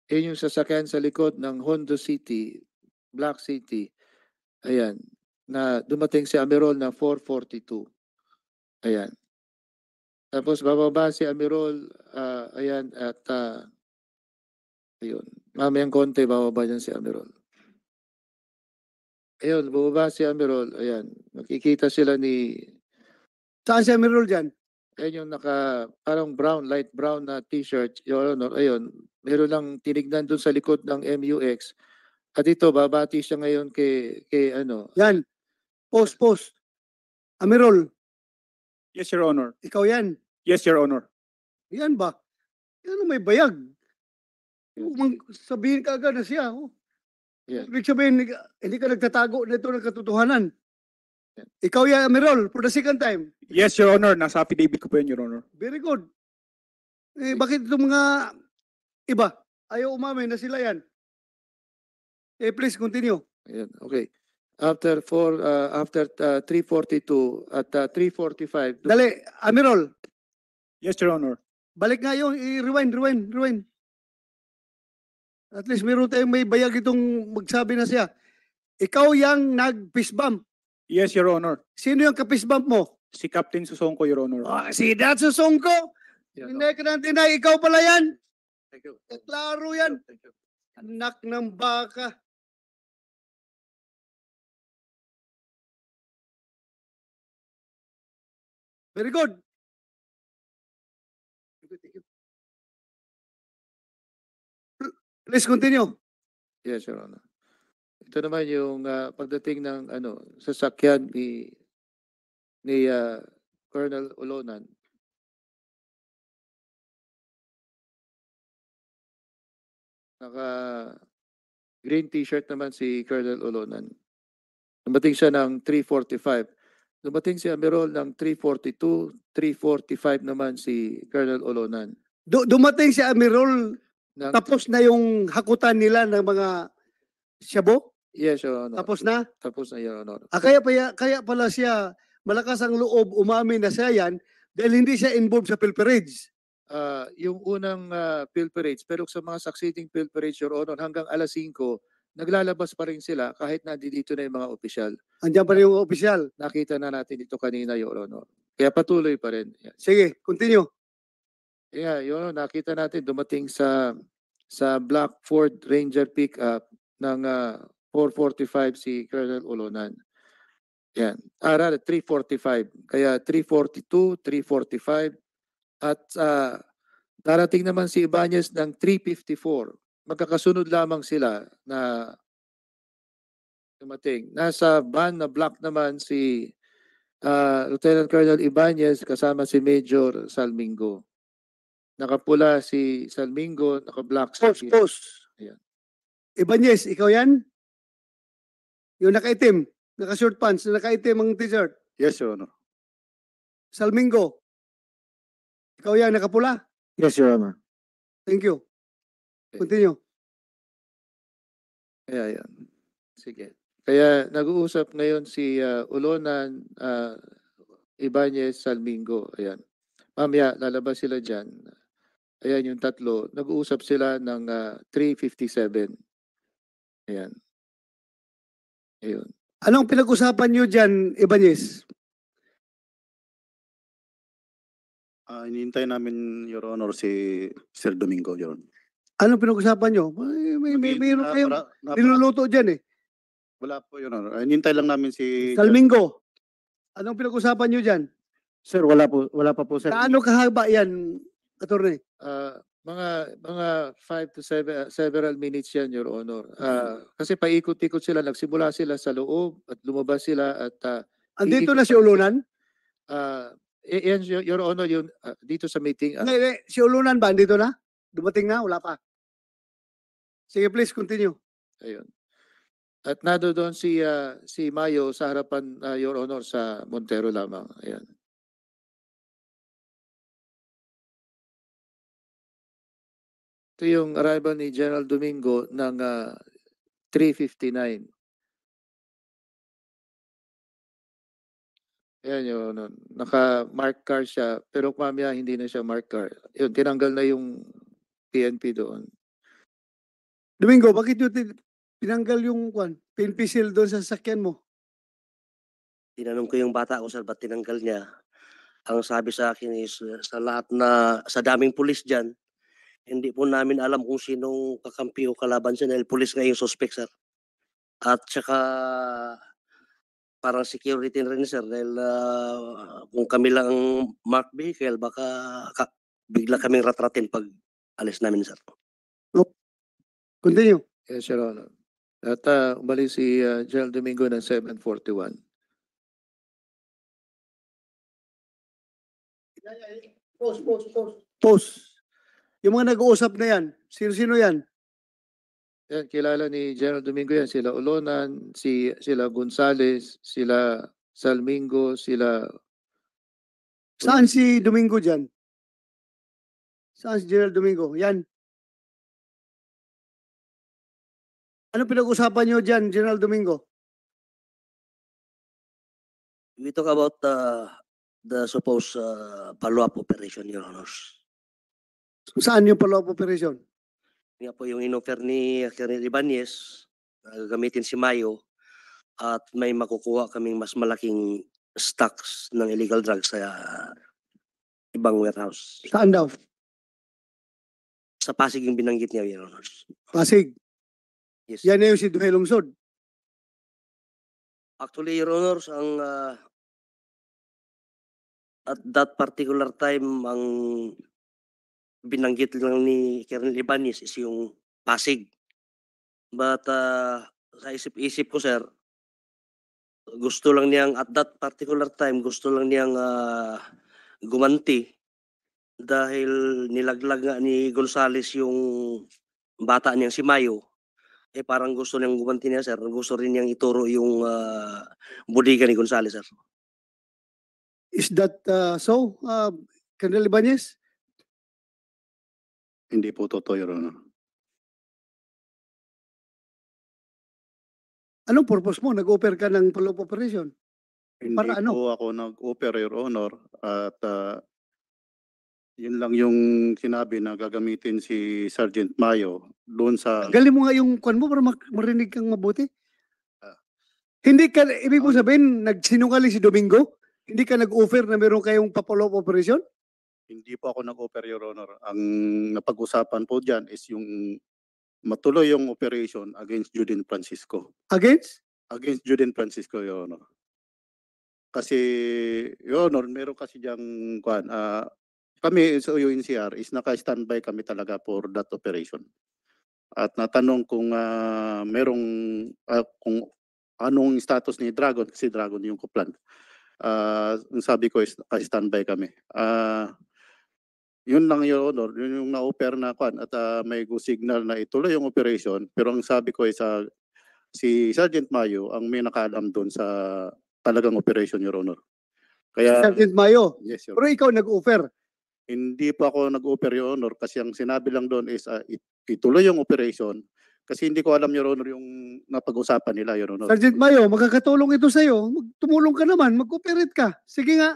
Yun yung sasakyan sa likod ng Hondo City, Black City. Ayan. Na dumating si Amerol na 442. Ayan. Tapos bababa si Amerol, ah, ayan, at ah, ayun. Mamayang konti, bababa dyan si Amerol. Ayun, bababa si Amerol, ayan. Makikita sila ni, Saan si Amirul dyan? Ayun yung naka, parang brown, light brown na t-shirt, Your Honor, ayun. Meron lang tinignan dun sa likod ng MUX. At ito, babati siya ngayon kay, kay ano, Yan. Post, post. Amirul, Yes, Your Honor. ikaw yan. Yes, Your Honor. Yan ba? Yan ang may bayag. Umang sabihin ka agad na siya. Oh. Yan. Ibig sabihin, hindi ka- hindi ka nagtatago nito ng katotohanan. Ikaw yan, Amirol, for the second time. Yes, Your Honor. Nasa affidavit ko po yun, Your Honor. Very good. Eh, bakit itong mga iba, ayaw umamin na sila yan? Eh, please continue. Ayan, okay. After four, uh, after uh, 342 at uh, 345, dum- Dali, Amirol, Yes, Your Honor. balik nga yung, i-rewind, rewind, rewind. At least meron tayong may bayag itong magsabi na siya. Ikaw yung nag-fist bump. Yes, Your Honor. Sino yung ka-fist bump mo? Si Captain Susongko, Your Honor. Ah, si Datsu Songko. Yan, Hindi ka natin na, ikaw pala yan. Thank you. Klaro yan. Thank you. Anak ng baka. Very good. Please continue. Yes, Your Honor. Ito naman yung uh, pagdating ng ano, sasakyan ni ni uh, Colonel Olonan. Naka green t-shirt naman si Colonel Olonan. Dumating siya ng 345. Dumating si Amerol ng 342, 345 naman si Colonel Olonan. Du- dumating si Amirol, Ng, tapos na yung hakutan nila ng mga syabo? Yes, Your Honor. Tapos na? Tapos na, Your Honor. Ah, kaya, kaya, kaya pala siya, malakas ang loob, umamin na siya yan, dahil hindi siya involved sa pilferage. ah yung unang uh, pilferage, pero sa mga succeeding pilferage, Your Honor, hanggang alas 5, naglalabas pa rin sila kahit nandito na yung mga opisyal. Andiyan pa rin yung opisyal. Nakita na natin ito kanina, Your Honor. Kaya patuloy pa rin. Sige, continue. Yeah, Your Honor, nakita natin dumating sa sa Black Ford Ranger pickup ng ah, 445 si Colonel Olonan. Yan. Ah, rather, 345. Kaya 342, 345. At ah, darating naman si Ibanez ng 354. Magkakasunod lamang sila na dumating. Nasa van na black naman si ah, Lieutenant Colonel Ibanez kasama si Major Salmingo. Nakapula si Salmingo, naka-black Post, si post. Ayan. Ibanez, ikaw yan? Yung nakaitim, naka-short pants, nakaitim ang t-shirt. Yes, Your Honor. Salmingo. Ikaw yan, nakapula. Yes, Your Honor. Thank you. Okay. Continue. Kaya yan. Sige. Kaya nag-uusap ngayon si ah, Ulonan, uh, Ibanez, Salmingo. Ayan. Mamaya, lalabas sila dyan. Ayan yung tatlo. Nag-uusap sila ng ah, 357. Ayan. Ayun. Anong pinag-usapan nyo dyan, Ibanez? Ah, inintay namin, Your Honor, si Sir Domingo, Your Honor. Anong pinag-usapan nyo? May, may, may, mayroon na- kayong para- na- niluluto dyan eh. Wala po, Your Honor. Ah, Inintay lang namin si... Salmingo. Anong pinag-usapan nyo dyan? Sir, wala po, wala pa po sir. Kaano kahaba yan, attorney? Ah, mga mga 5 to 7 several minutes yan your honor. Ah, kasi paikot-ikot sila nagsimula sila sa loob at lumabas sila at ah, Andito na si Ulunan? ah, eh, yan your, your honor yung ah, dito sa meeting ah, Hindi, hindi. Si Ulunan ba? Andito na? Dumating na? Wala pa. Sige, please, continue. ayun. At nado doon si ah, si Mayo sa harapan ah, Your Honor sa Montero lamang. Ayan. Ito yung arrival ni General Domingo ng ah, 359. Ayan yun, ano, naka-mark car siya, pero mamaya hindi na siya mark car. Yun, tinanggal na yung PNP doon. Domingo, bakit yung tin- tinanggal yung kwan, PNP seal doon sa sasakyan mo? Tinanong ko yung bata ko sir, ba't tinanggal niya? Ang sabi sa akin is, uh, sa lahat na, sa daming pulis dyan, hindi po namin alam kung sinong kakampi o kalaban siya dahil pulis nga yung suspect sir. At saka, parang security rin sir dahil ah, kung kami lang ang marked vehicle, baka ka, bigla kaming ratratin pag alis namin sir. Continue. Yes, Your Honor. At uh, umalis si ah, General Domingo ng 741. Pause, pause, pause. Pause. Yung mga nag-uusap na yan, sino-sino yan? Yan, kilala ni General Domingo yan. Sila Olonan, si, sila Gonzales, sila Salmingo, sila... Saan si Domingo dyan? Saan si General Domingo? Yan. Ano pinag-usapan nyo dyan, General Domingo? We talk about uh, the supposed uh, follow-up operation, Your Honors. Saan yung follow-up operation? Nga po yung inoffer ni Colonel Ibanez, na gagamitin si Mayo, at may makukuha kaming mas malaking stocks ng illegal drugs sa ibang warehouse. Saan daw? Sa Pasig yung binanggit niya, Your Honors. Pasig. Yes. Yan na yung si Duhay Lungsod. Actually, Your Honors, ang ah, at that particular time, ang binanggit lang ni Colonel Ibanez is yung Pasig. But ah, sa isip-isip ko, sir, gusto lang niyang, at that particular time, gusto lang niyang ah, gumanti dahil nilaglag nga ni Gonzales yung bata niyang si Mayo eh parang gusto niyang gumanti niya sir gusto rin niyang ituro yung ah, bodega ni Gonzales sir Is that uh, so, uh, Colonel Ibanez? Hindi po totoo, Your Honor. Anong purpose mo? Nag-offer ka ng follow-up operation? Hindi Para ano? po ako nag-offer, Your Honor, at ah, yun lang yung sinabi na gagamitin si Sergeant Mayo doon sa... Galing mo nga yung kwan mo para mak- marinig kang mabuti. Ah. Hindi ka, ibig mo sabihin, nagsinungaling si Domingo? Hindi ka nag-offer na meron kayong pa-follow-up operation? Hindi po ako nag-offer, Your Honor. Ang napag-usapan po dyan is yung matuloy yung operation against Judin Francisco. Against? Against Judin Francisco, Your Honor. Kasi, Your Honor, meron kasi diyang, kuan, ah, kami sa UNCR is naka-standby kami talaga for that operation. At natanong kung ah, merong, ah, kung anong status ni Dragon, kasi Dragon yung kuplan. Ang sabi ko is naka-standby kami. Ah, yun lang yung honor, yun yung na-offer na kwan at ah, may go signal na ituloy yung operation pero ang sabi ko is ah, si Sergeant Mayo ang may nakaalam doon sa talagang operation your honor. Kaya Sergeant Mayo. yes your Pero ikaw nag-offer. hindi po ako nag-offer your honor kasi ang sinabi lang doon is ah, it- ituloy yung operation kasi hindi ko alam your honor yung napag-usapan nila your honor. Sergeant Mayo, magkakatulong ito sa'yo. Mag- Tumulong ka naman, mag-cooperate ka. Sige nga.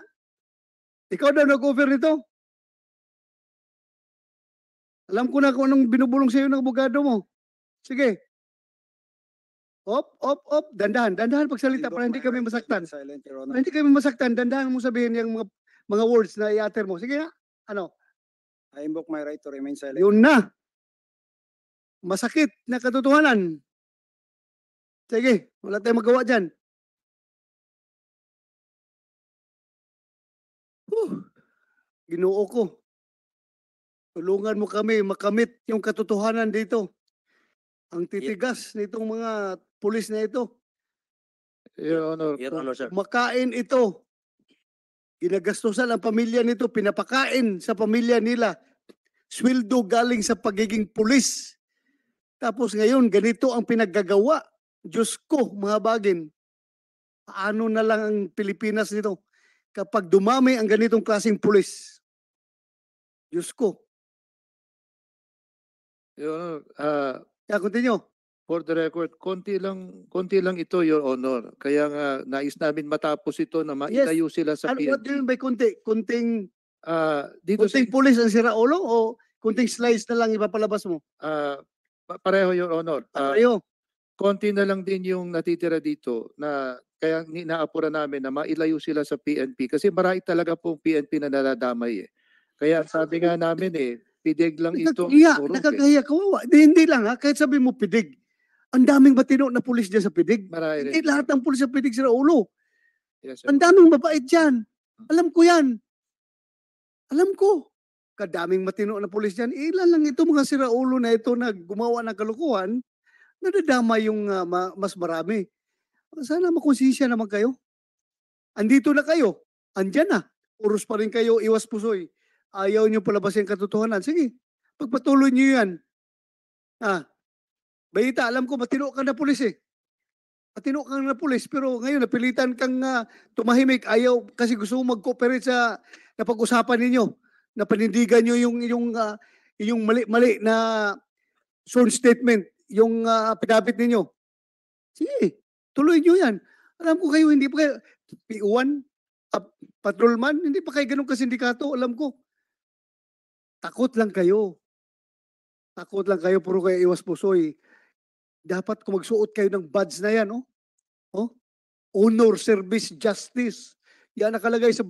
Ikaw daw nag-offer nito. Alam ko na kung anong binubulong sa'yo ng abogado mo. Sige. Op, op, op. Dandahan. Dandahan pagsalita para hindi kami masaktan. Silent, Your Para hindi kami masaktan. Dandahan mo sabihin yung mga, mga words na i-utter mo. Sige nga. Ano? I invoke my right to remain silent. Yun na. Masakit na katotohanan. Sige, wala tayong magawa dyan. Huh, ginoo ko. Tulungan mo kami makamit yung katotohanan dito. Ang titigas nitong mga pulis na ito. Your Honor, Your kung- Honor sir Makain ito. Ginagastusan ang pamilya nito, pinapakain sa pamilya nila. Sweldo galing sa pagiging pulis. Tapos ngayon, ganito ang pinaggagawa Diyos ko, mga bagin, paano na lang ang Pilipinas nito kapag dumami ang ganitong klaseng pulis? Diyos ko. Your Honor, ah, Kaya continue. for the record, konti lang, konti lang ito, Your Honor. Kaya nga, nais namin matapos ito na maitayo sila sa Ano, what do you mean PNP. by konti? Kunting, Ah, dito kunting pulis ang sira ulo o kunting slice na lang ipapalabas mo? pa- pareho, Your Honor. Ah, Tayo. konti na lang din yung natitira dito na kaya inaapura namin na mailayo sila sa PNP kasi marami talaga pong PNP na nadadamay eh. Kaya sabi nga namin eh, pidig lang ito. Eh. nakakahiya, kawawa. Di, hindi lang ha, kahit sabi mo pidig. Ang daming matino na pulis dyan sa pidig. Marami rin. Hindi lahat ng pulis sa pidig sira ulo. Yes, sir. Ang daming mabait dyan. Alam ko yan. Alam ko. Kadaming matino na pulis dyan. Ilan lang ito mga siraulo na ito na gumawa ng kalukuhan, nadadama yung ah, ma- mas marami. Sana makonsensya naman kayo. Andito na kayo. Andyan na. Uros pa rin kayo, iwas pusoy. Ayaw nyo palabasin katotohanan. Sige, pagpatuloy nyo yan. Ah, Bayita, alam ko matino ka na pulis eh. Matino ka na pulis, pero ngayon napilitan kang ah, tumahimik. Ayaw kasi gusto mo mag-cooperate sa napag-usapan ninyo. Na panindigan nyo yung, yung, ah, yung mali-mali na sworn statement, yung uh, pinapit ninyo. Sige, tuloy nyo yan. Alam ko kayo, hindi pa kayo, P1, uh, patrolman, hindi pa kayo ganun kasindikato, alam ko. Takot lang kayo. Takot lang kayo, puro kayo iwas pusoy. Dapat kung magsuot kayo ng badge na yan, oh. oh? Honor, service, justice. Yan nakalagay sa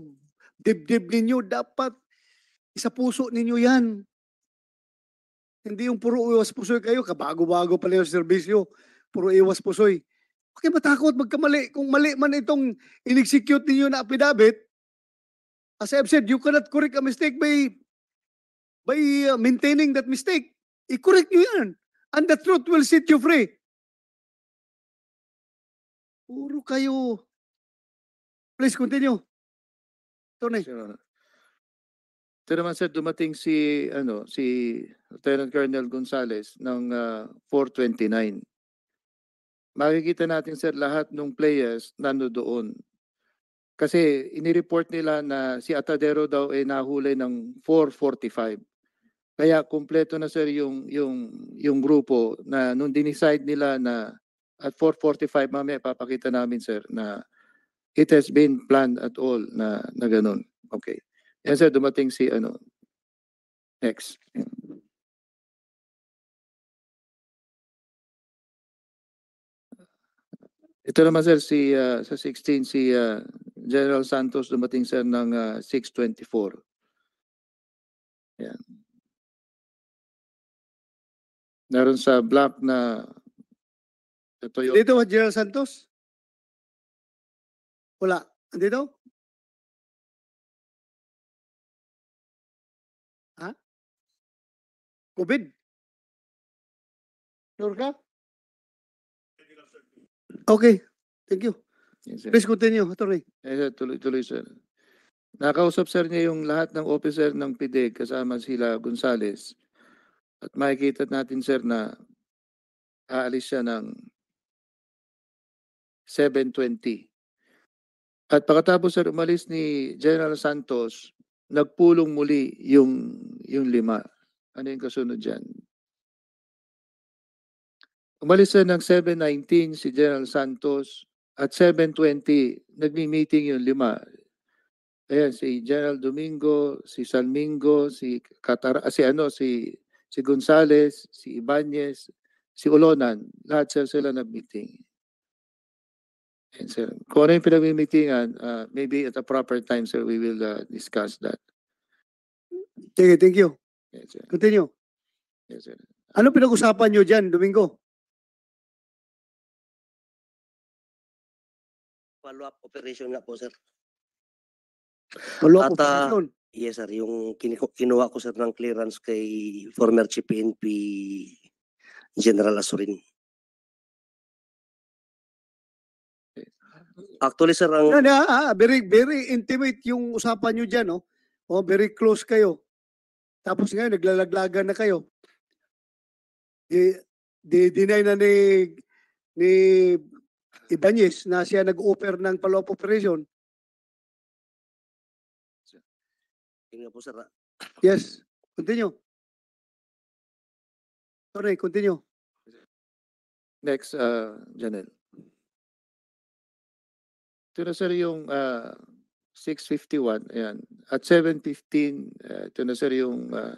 dibdib ninyo. Dapat isa puso ninyo yan. Hindi yung puro iwas pusoy kayo, kabago-bago pala yung serbisyo. Puro iwas pusoy. Okay, matakot magkamali. Kung mali man itong in-execute ninyo na affidavit, as I've said, you cannot correct a mistake by by uh, maintaining that mistake. I-correct nyo yan. And the truth will set you free. Puro kayo. Please continue. Tony. Sir Honor. Ito naman sir, dumating si, ano, si Lieutenant Colonel Gonzales ng ah, 429. Makikita natin sir lahat ng players nando doon. Kasi inireport nila na si Atadero daw ay nahuli ng 445. Kaya kumpleto na sir yung yung yung grupo na nung dinicide nila na at 445 mamaya papakita namin sir na it has been planned at all na na ganun. Okay. Yan sir, dumating si ano. Next. Ito naman sir, si, ah, sa 16, si ah, General Santos dumating sir ng ah, 624. Yan. Meron sa black na ito yung Dito General Santos? Wala. Andito? Ha? COVID? Sure ka? Okay. Thank you. Sir. Please continue, attorney. Sir, tuloy-tuloy, sir. Nakausap, sir, niya yung lahat ng officer ng PIDEG kasama sila Gonzales. At makikita natin, sir, na aalis siya ng 7.20. At pagkatapos, sir, umalis ni General Santos, nagpulong muli yung, yung lima. Ano yung kasunod dyan? Umalis siya ng 7.19 si General Santos, at 7.20, nagmi-meeting yung lima. Ayan, si General Domingo, si Salmingo, si Katara, ah, si ano, si si Gonzales, si Ibanez, si Olonan, lahat sir sila nag-meeting. Ayan, sir. Kung ano yung pinag-meetingan, uh, maybe at a proper time, sir, we will uh, discuss that. Sige, thank you. Yes, sir. Continue. Yes, sir. Ano pinag-usapan nyo dyan, Domingo? Follow-up operation nga po, sir. Follow At, ah, operation. Yes, sir. Yung kiniku- kinuha ko, sir, ng clearance kay former Chief PNP General Asurin. Actually, sir, ang Yan, ah, ah, very, very intimate yung usapan nyo dyan, no? Oh, very close kayo. Tapos ngayon, naglalaglagan na kayo. Di, di, deny na ni ni Ibanez na siya nag-offer ng follow-up operation. Yun nga po sir. (coughs) Yes, continue. Sorry, continue. Next, uh, Janelle. Ito na sir yung uh, 651, ayan. At 715, uh, ito na sir yung uh,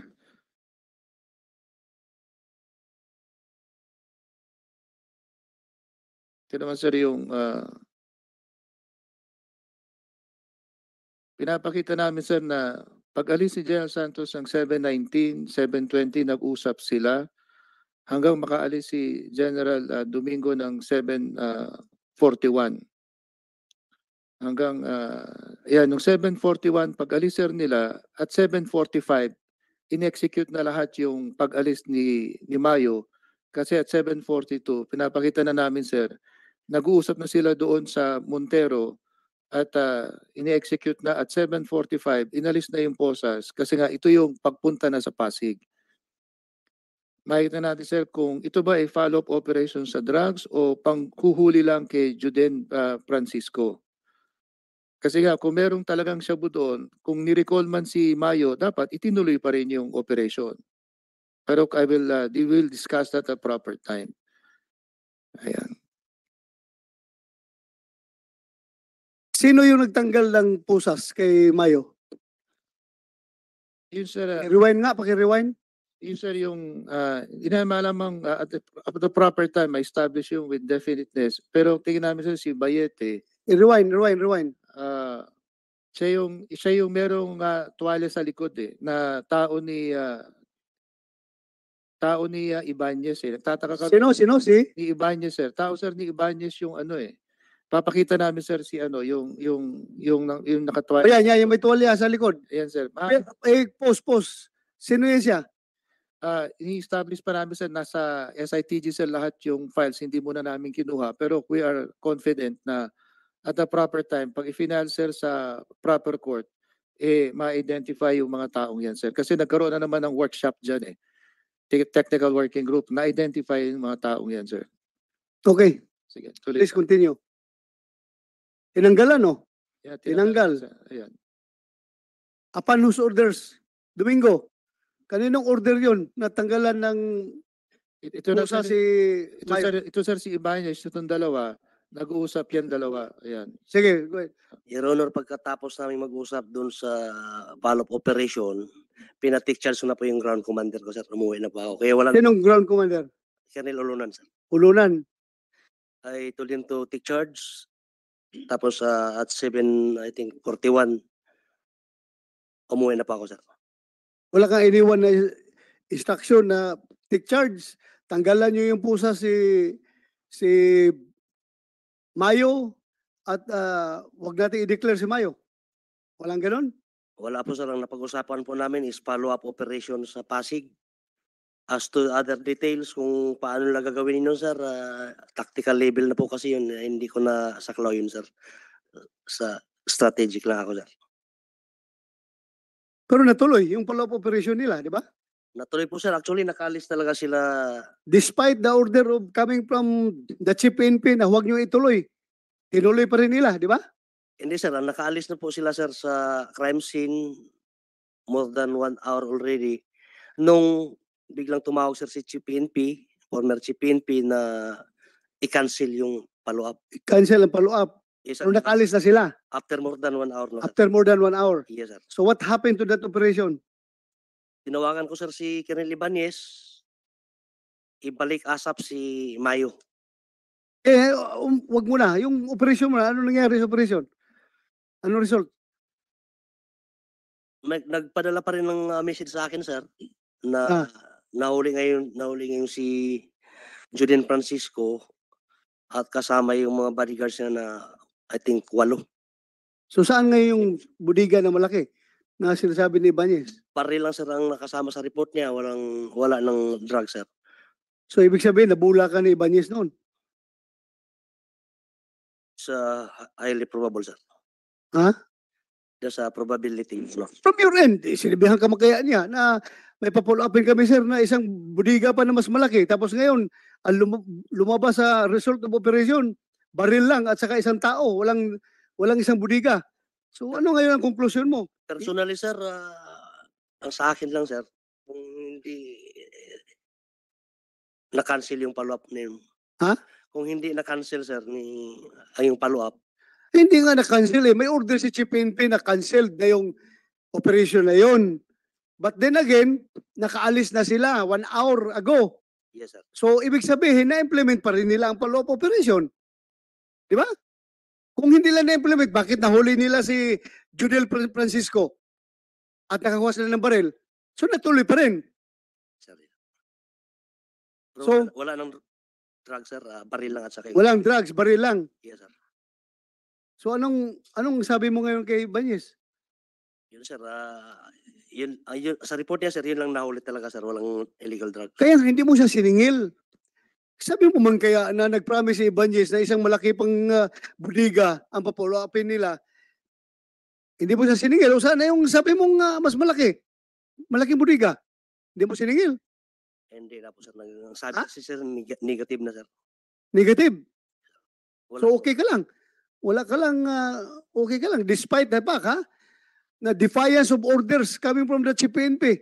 ito naman sir yung uh, pinapakita namin sir na pag alis ni General Santos ng 719, 720, nag-usap sila. Hanggang makaalis si General uh, Domingo ng 741. Hanggang uh, yan nung 741 pag-alis sir nila at 745 inexecute na lahat yung pag-alis ni ni Mayo. Kasi at 742 pinapakita na namin sir nag-uusap na sila doon sa Montero at uh, ini-execute na at 745 inalis na yung posas kasi nga ito yung pagpunta na sa Pasig makikita natin sir kung ito ba ay follow-up operation sa drugs o panghuhuli lang kay Juden ah, Francisco. Kasi nga, kung merong talagang shabu doon, kung ni-recall man si Mayo, dapat itinuloy pa rin yung operation. Pero I will, uh, we will discuss that at proper time. Ayan. Sino yung nagtanggal ng pusas kay Mayo? Yun sir, uh, Rewind nga, paki-rewind. yun sir yung, uh, inamalamang uh, at, the, at the proper time, ma-establish yung with definiteness. Pero tingin namin sir, si Bayete, I-rewind, rewind, rewind. ah siya yung siya yung merong ah, tuwalya sa likod eh na tao ni ah, tao ni ah, Ibanez eh. Nagtataka kami Sino, sino, si? ni Ibanez sir. Tao sir ni Ibanez yung ano eh. Papakita namin sir si ano yung yung yung yung, yung nakatuwalya. Ayan, yan, yung may tuwalya sa likod. Ayan sir. Ma- Eh, eh, post, post. Sino yan siya? ah, ini-establish pa namin sir nasa SITG sir lahat yung files hindi muna namin kinuha pero we are confident na at the proper time pag i-final sir sa proper court eh ma-identify yung mga taong yan sir kasi nagkaroon na naman ng workshop diyan eh Te- technical working group na-identify yung mga taong yan sir Okay, sige tuloy please continue. Tinanggalan, no? Yeah, tinanggal. ayan Upon whose orders? Domingo, kaninong order yun? Natanggalan ng It- ito na pusa sir, si ito Mayo? sir ito sir si Ibanez itong dalawa nag-uusap yan dalawa ayan Sige, go ahead. Your Honor, pagkatapos namin mag-usap doon sa follow-up operation, pinatik charge ko na po yung ground commander ko, sir. Umuwi na po ako. Kaya walang Sinong ground commander? Colonel Ulunan, sir. Ulunan. I told him to take charge. Tapos ah, at 7, I think, 41, umuwi na po ako, sir. Wala kang iniwan na instruction na take charge. Tanggalan nyo yung pusa si si Mayo at ah, wag natin i-declare si Mayo. Walang ganon? Wala po, sir. Ang napag-usapan po namin is follow-up operation sa Pasig. As to other details, kung paano nila gagawin ninyo, sir, ah, tactical level na po kasi yun. eh, Hindi ko na saklaw yun, sir. Sa strategic lang ako, sir. Pero natuloy yung follow-up operation nila, di ba? Natuloy po, sir. Actually, nakalis talaga sila Despite the order of coming from the chief PNP na huwag nyo ituloy, tinuloy pa rin nila, di ba? Hindi sir, ah, nakaalis na po sila sir sa crime scene more than one hour already. Nung biglang tumawag sir si Chief PNP, former Chief PNP na i-cancel yung follow-up. Cancel ang follow-up. Yes, sir. Pero nakalis na sila After more than one hour sir. after more than one hour. Yes sir. So what happened to that operation? Tinawagan ko sir si Colonel Ibanez, ibalik asap si Mayo. Eh, um, wag mo na. Yung operation mo na, ano nangyari sa operation? Ano result? Nag- nagpadala pa rin ng ah, message sa akin sir na Ah. Nahuli ngayon nahuli ngayon si Juden Francisco at kasama yung mga bodyguards niya na I think walo. So saan ngayon yung budiga na malaki na sinasabi ni Ibanez? Pare lang sir ang nakasama sa report niya, walang wala ng drug sir. So ibig sabihin, nabula ka ni Ibanez noon. Sa highly probable sir. Ha? A probability. From your end, eh, sinabihan ka makaya niya na may papulapin kami sir na isang budiga pa na mas malaki. Tapos ngayon, ang lum- lumabas sa result of operation, baril lang at saka isang tao, walang walang isang budiga. So ano ngayon ang konklusyon mo? Personally, sir, ah, ang sa akin lang, sir, kung hindi na-cancel yung follow-up na yun. Ha? Kung hindi na-cancel, sir, ni, ay yung follow-up, Hindi nga na-cancel eh. May order si Chief PNP na canceled na yung operation na yon. But then again, nakaalis na sila one hour ago. yes, sir. So, ibig sabihin, na-implement pa rin nila ang follow-up operation. Di ba? Kung hindi lang na-implement, bakit nahuli nila si Judel Fran- Francisco at nakakuha sila ng baril? So, natuloy pa rin. sir. Pero So- wala, wala nang drug, sir. ah, baril lang at saka. Walang drugs, baril lang. Yes, sir. So, anong anong sabi mo ngayon kay Banyes? Yun, sir. ah, yun, ah, yun, sa report niya, sir, yun lang nahuli talaga, sir. Walang illegal drug. Kaya hindi mo siya siningil. Sabi mo man kaya na nag-promise si Ibanez na isang malaki pang uh, budiga ang papolo upin nila. Hindi mo siya siningil. O sana yung sabi mong ah, mas malaki. Malaking budiga. Hindi mo siningil. Hindi na po, sir. Nag, sabi Ah? kasi, sir, neg- negative na, sir. Negative. Wala So po. okay ka lang. Wala ka lang, ah, okay ka lang. Despite the fact, ha? Na defiance of orders coming from the CPNP.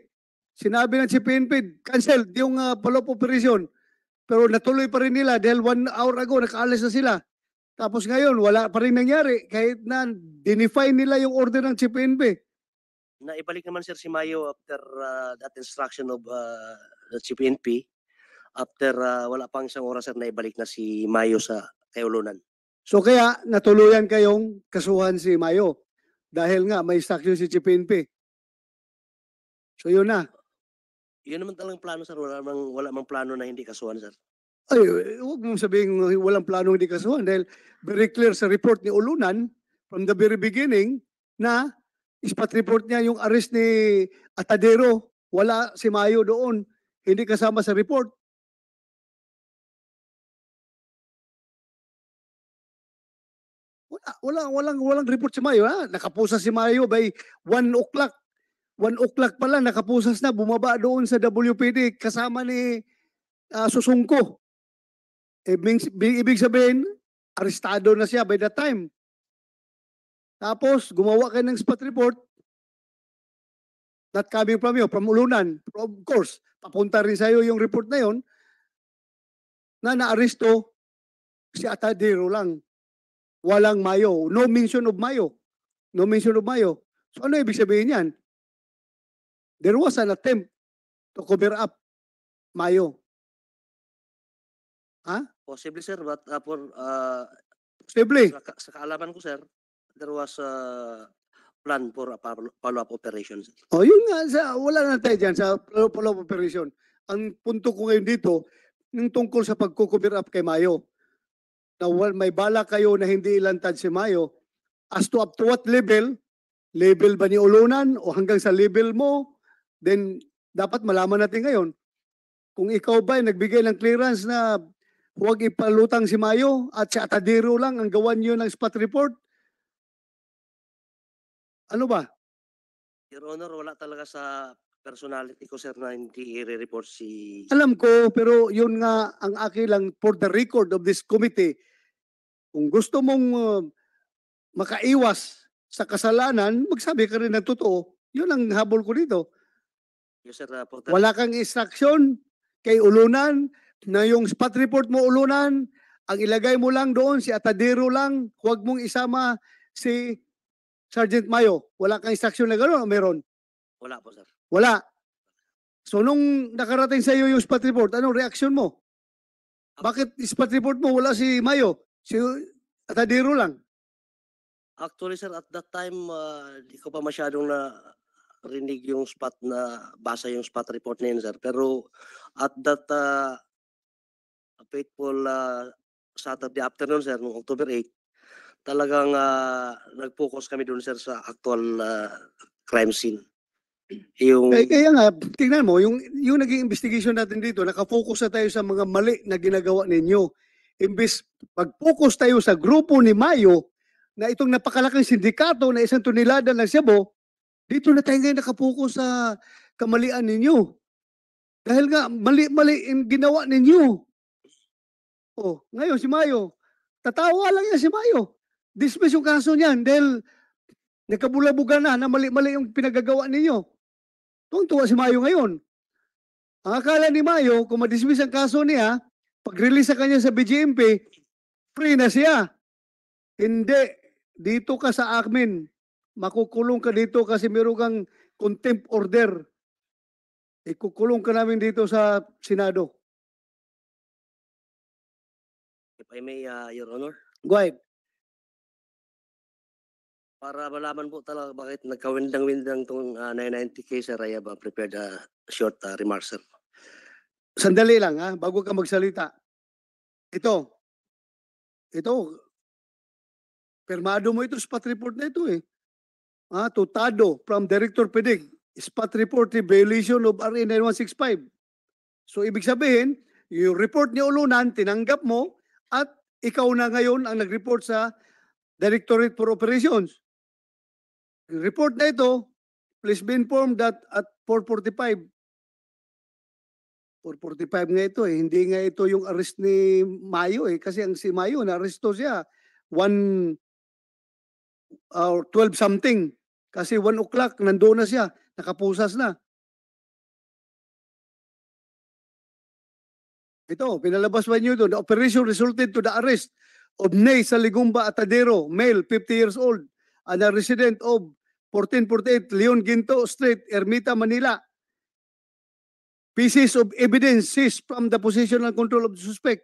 Sinabi ng CPNP, cancelled yung uh, follow-up operation. Pero natuloy pa rin nila dahil one hour ago, nakaalis na sila. Tapos ngayon, wala pa rin nangyari kahit na dinefine nila yung order ng CPNP. Naibalik naman, sir, si Mayo after ah, that instruction of ah, the CPNP. After ah, wala pang isang oras, sir, naibalik na si Mayo sa Kayulunan. So kaya natuluyan kayong kasuhan si Mayo. Dahil nga may instruction si CPNP. So yun na. Yun naman talagang plano, sir. Wala mang, wala mang plano na hindi kasuhan, sir. Ay, huwag mong sabihin walang plano hindi kasuhan dahil very clear sa report ni Ulunan from the very beginning na ispat report niya yung arrest ni Atadero. Wala si Mayo doon. Hindi kasama sa report. Wala, wala, walang, walang report si Mayo. Ha? Nakapusas si Mayo by 1 o'clock. 1 o'clock pa lang, nakapusas na, bumaba doon sa WPD kasama ni ah, Susungko. Ibig, ibig sabihin, arestado na siya by that time. Tapos, gumawa ka ng spot report, not coming from you, from Ulunan. Of course, papunta rin sa'yo yung report na yon na naaresto si Atadero lang. Walang Mayo. No mention of Mayo. No mention of Mayo. So ano ibig sabihin yan? There was an attempt to cover up Mayo. Possibly, sir, but uh, for, uh, Posible. sa, sa kaalaman ko, sir, there was a plan for a follow- follow-up operation, sir. O yun nga, sa, wala na tayo dyan sa follow-up operation. Ang punto ko ngayon dito, yung tungkol sa pagko-cover up kay Mayo. Na may bala kayo na hindi ilantad si Mayo. As to up to what level, level ba ni Ulunan o hanggang sa level mo, then dapat malaman natin ngayon. Kung ikaw ba ay nagbigay ng clearance na huwag ipalutang si Mayo at si Atadero lang ang gawan nyo ng spot report, ano ba? Your Honor, wala talaga sa personality ko, sir, na hindi i-report si... Alam ko, pero yun nga ang akin lang for the record of this committee. Kung gusto mong uh, makaiwas sa kasalanan, magsabi ka rin ng totoo. Yun ang habol ko dito. Yes, sir, uh, Wala kang instruction kay Ulunan na yung spot report mo Ulunan, ang ilagay mo lang doon si Atadero lang, huwag mong isama si Sergeant Mayo. Wala kang instruction na gano'n o meron? Wala po, sir. Wala. So nung nakarating sa iyo yung spot report, anong reaksyon mo? Bakit spot report mo wala si Mayo? Si Atadero lang. Actually, sir, at that time, uh, di ko pa masyadong na rinig yung spot na basa yung spot report na yun, sir. Pero at that uh, fateful uh, Saturday afternoon, sir, noong October 8, talagang uh, nag-focus kami doon, sir, sa actual uh, crime scene. Yung, Kaya, kaya nga, tingnan mo, yung, yung naging investigation natin dito, nakafocus na tayo sa mga mali na ginagawa ninyo. Imbis mag-focus tayo sa grupo ni Mayo na itong napakalaking sindikato na isang tunilada ng Cebu, dito na tayo ngayon nakapokus sa kamalian ninyo. Dahil nga, mali-mali yung ginawa ninyo. Oh, ngayon si Mayo, tatawa lang yan si Mayo. Dismiss yung kaso niyan dahil nagkabulabugan na na mali-mali yung pinagagawa ninyo. Tuwang-tuwa si Mayo ngayon. Ang akala ni Mayo, kung madismiss ang kaso niya, pag-release sa kanya sa BGMP, free na siya. Hindi. Dito ka sa amin. Makukulong ka dito kasi meron kang contempt order. Ikukulong ka namin dito sa Senado. If I may, uh, Your Honor, Go ahead. para malaman po talaga bakit nagkawindang-windang tong uh, 990 sir, I have uh, prepared a short uh, remark, sir. Sandali lang ha, bago ka magsalita. Ito. Ito. Permado mo ito, spot report na ito eh. Ah, tutado from Director Pedig. Spot report the violation of RA 9165. So ibig sabihin, yung report ni Ulunan, tinanggap mo at ikaw na ngayon ang nag-report sa Directorate for Operations. Report na ito, please be informed that at 445 445 nga ito eh. Hindi nga ito yung arrest ni Mayo eh. Kasi ang si Mayo, na-arresto siya. 1 or 12 something. Kasi 1 o'clock, nandoon na siya. Nakapusas na. Ito, pinalabas ba niyo ito? The operation resulted to the arrest of Ney Saligumba Atadero, male, 50 years old, and a resident of 1448 Leon Ginto Street, Ermita, Manila pieces of evidence seized from the possession control of the suspect.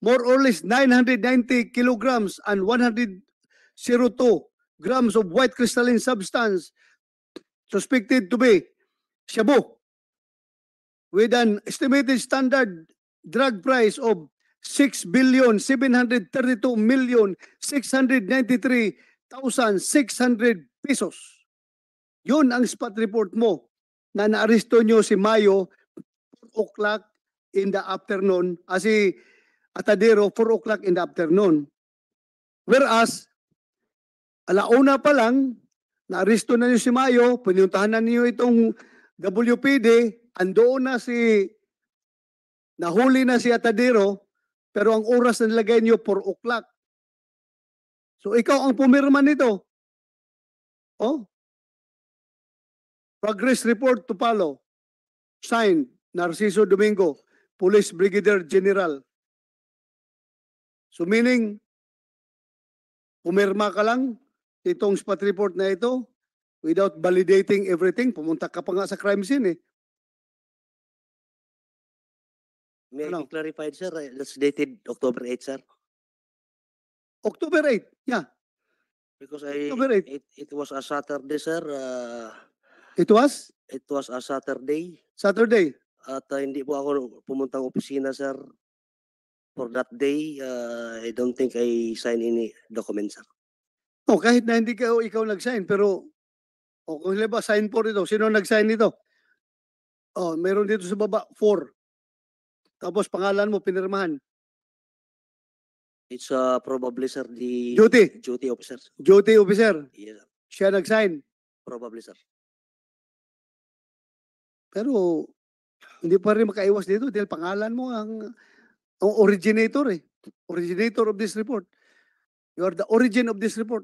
More or less 990 kilograms and 102 grams of white crystalline substance suspected to be shabu with an estimated standard drug price of 6 billion 732 million 693,600 pesos. Yun ang spot report mo na naaresto nyo si Mayo 4 o'clock in the afternoon, ah, si Atadero 4 o'clock in the afternoon. Whereas, alauna pa lang, naaresto na niyo si Mayo, pinuntahan na niyo itong WPD, andoon na si, nahuli na si Atadero, pero ang oras na nilagay niyo 4 o'clock. So ikaw ang pumirma nito. Oh, Progress report to follow. Signed, Narciso Domingo, Police Brigadier General. So meaning, pumirma ka lang itong spot report na ito without validating everything. Pumunta ka pa nga sa crime scene eh. May I Ano? be clarified, sir? Uh, That's dated October 8, sir. October 8, yeah. Because I, October 8. it, it was a Saturday, sir. Uh, It was it was a Saturday. Saturday. At uh, hindi po ako pumuntang opisina, sir. For that day, uh, I don't think I signed any document, sir. Oh, kahit na hindi ka ikaw nag-sign, pero o kung sila ba sign for ito, sino nag-sign nito? Oh, meron dito sa baba, four. Tapos pangalan mo, pinirmahan. It's uh, probably, sir, the Duty, duty officer. duty officer. Yes, sir. Siya nag-sign. probably, sir. Pero hindi pa rin makaiwas dito dahil pangalan mo ang, ang originator eh. Originator of this report. You are the origin of this report.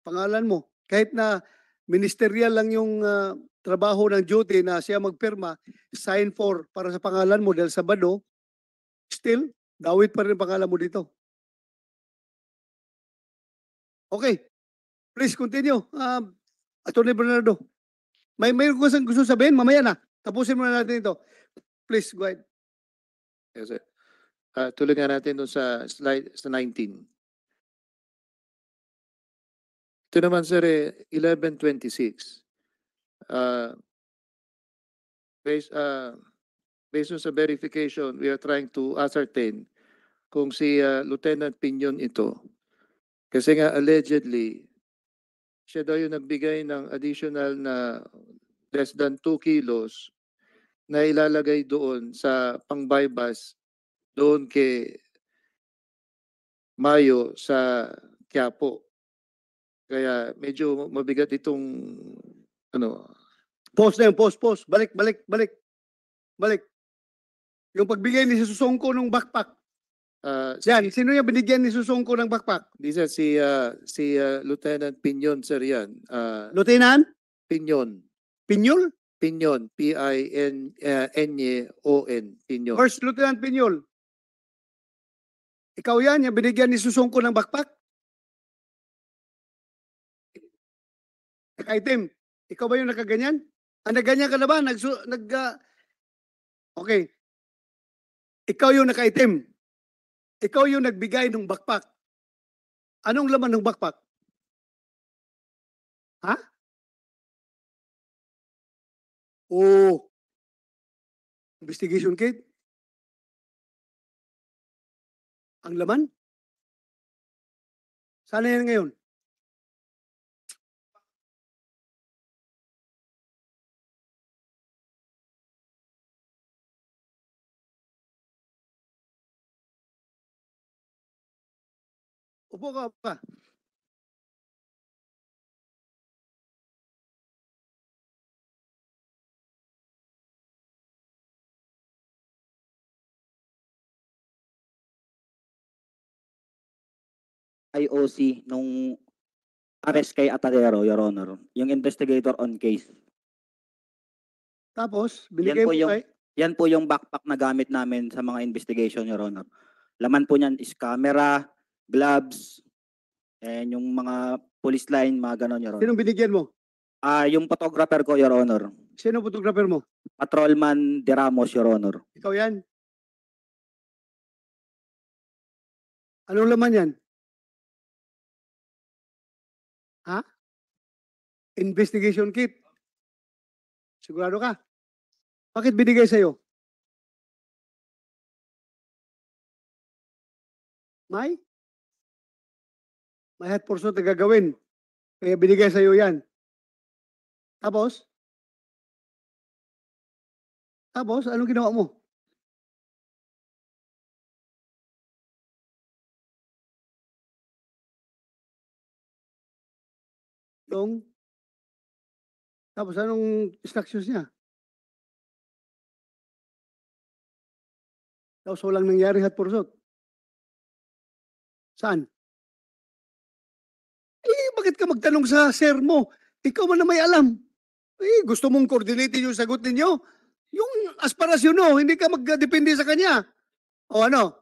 Pangalan mo. Kahit na ministerial lang yung ah, trabaho ng duty na siya magpirma, sign for para sa pangalan mo dahil Sabado, still, dawit pa rin ang pangalan mo dito. Okay. Please continue. Um, Attorney Bernardo. May may gusto gusto sabihin mamaya na. Tapusin muna natin ito. Please go ahead. Yes, sir. Ah, tuloy nga natin dun sa slide sa 19. Ito naman sir eh, 1126. Uh, based, uh, based on sa verification, we are trying to ascertain kung si ah, Lieutenant Pinion ito. Kasi nga allegedly, siya daw yung nagbigay ng additional na less than 2 kilos na ilalagay doon sa pang-bypass doon kay Mayo sa Quiapo. Kaya medyo mabigat itong ano Pause na yun, pause, pause. Balik, balik, balik. Balik. Yung pagbigay ni Susongko ng backpack. Uh, Yan, sino yung binigyan ni Susongko ng backpack? Di si, uh, si uh, Lieutenant Pinyon, sir yan. Uh, Lieutenant Pinyon. Pinyol? Pinyon. P-I-N-N-O-N. Pinyon. First Lieutenant Pinyol. Ikaw yan, yung binigyan ni Susongko ng backpack? Naka-item. Ikaw ba yung nakaganyan? Ah, nagganyan ka na ba? Nag, nag ah, okay. Ikaw yung naka-item. Ikaw yung nagbigay ng backpack. Anong laman ng backpack? Ha? Oh. Investigation kit? Ang laman? Sana yan ngayon? Upo ka pa. IOC nung arrest kay Atadero, Your Honor. Yung investigator on case. Tapos, binigay po mo yung- kay... Yan po yung backpack na gamit namin sa mga investigation, Your Honor. Laman po niyan is camera, gloves, and yung mga police line, mga ganon, Your Honor. Sinong binigyan mo? Ah, yung photographer ko, Your Honor. Sino photographer mo? Patrolman De Ramos, Your Honor. Ikaw yan? Anong laman yan? Ha? Investigation kit. Sigurado ka? Bakit binigay sa'yo? May? May hat pursuit na gagawin. Kaya binigay sa'yo yan. Tapos? Tapos, anong ginawa mo? Yung tapos anong instructions niya? Tapos walang nangyari hat pursot. Saan? Bakit ka magtanong sa sir mo? Ikaw man na may alam. Eh, gusto mong coordinate yung sagot ninyo? Yung aspirasyon mo, hindi ka magdepende sa kanya. O ano?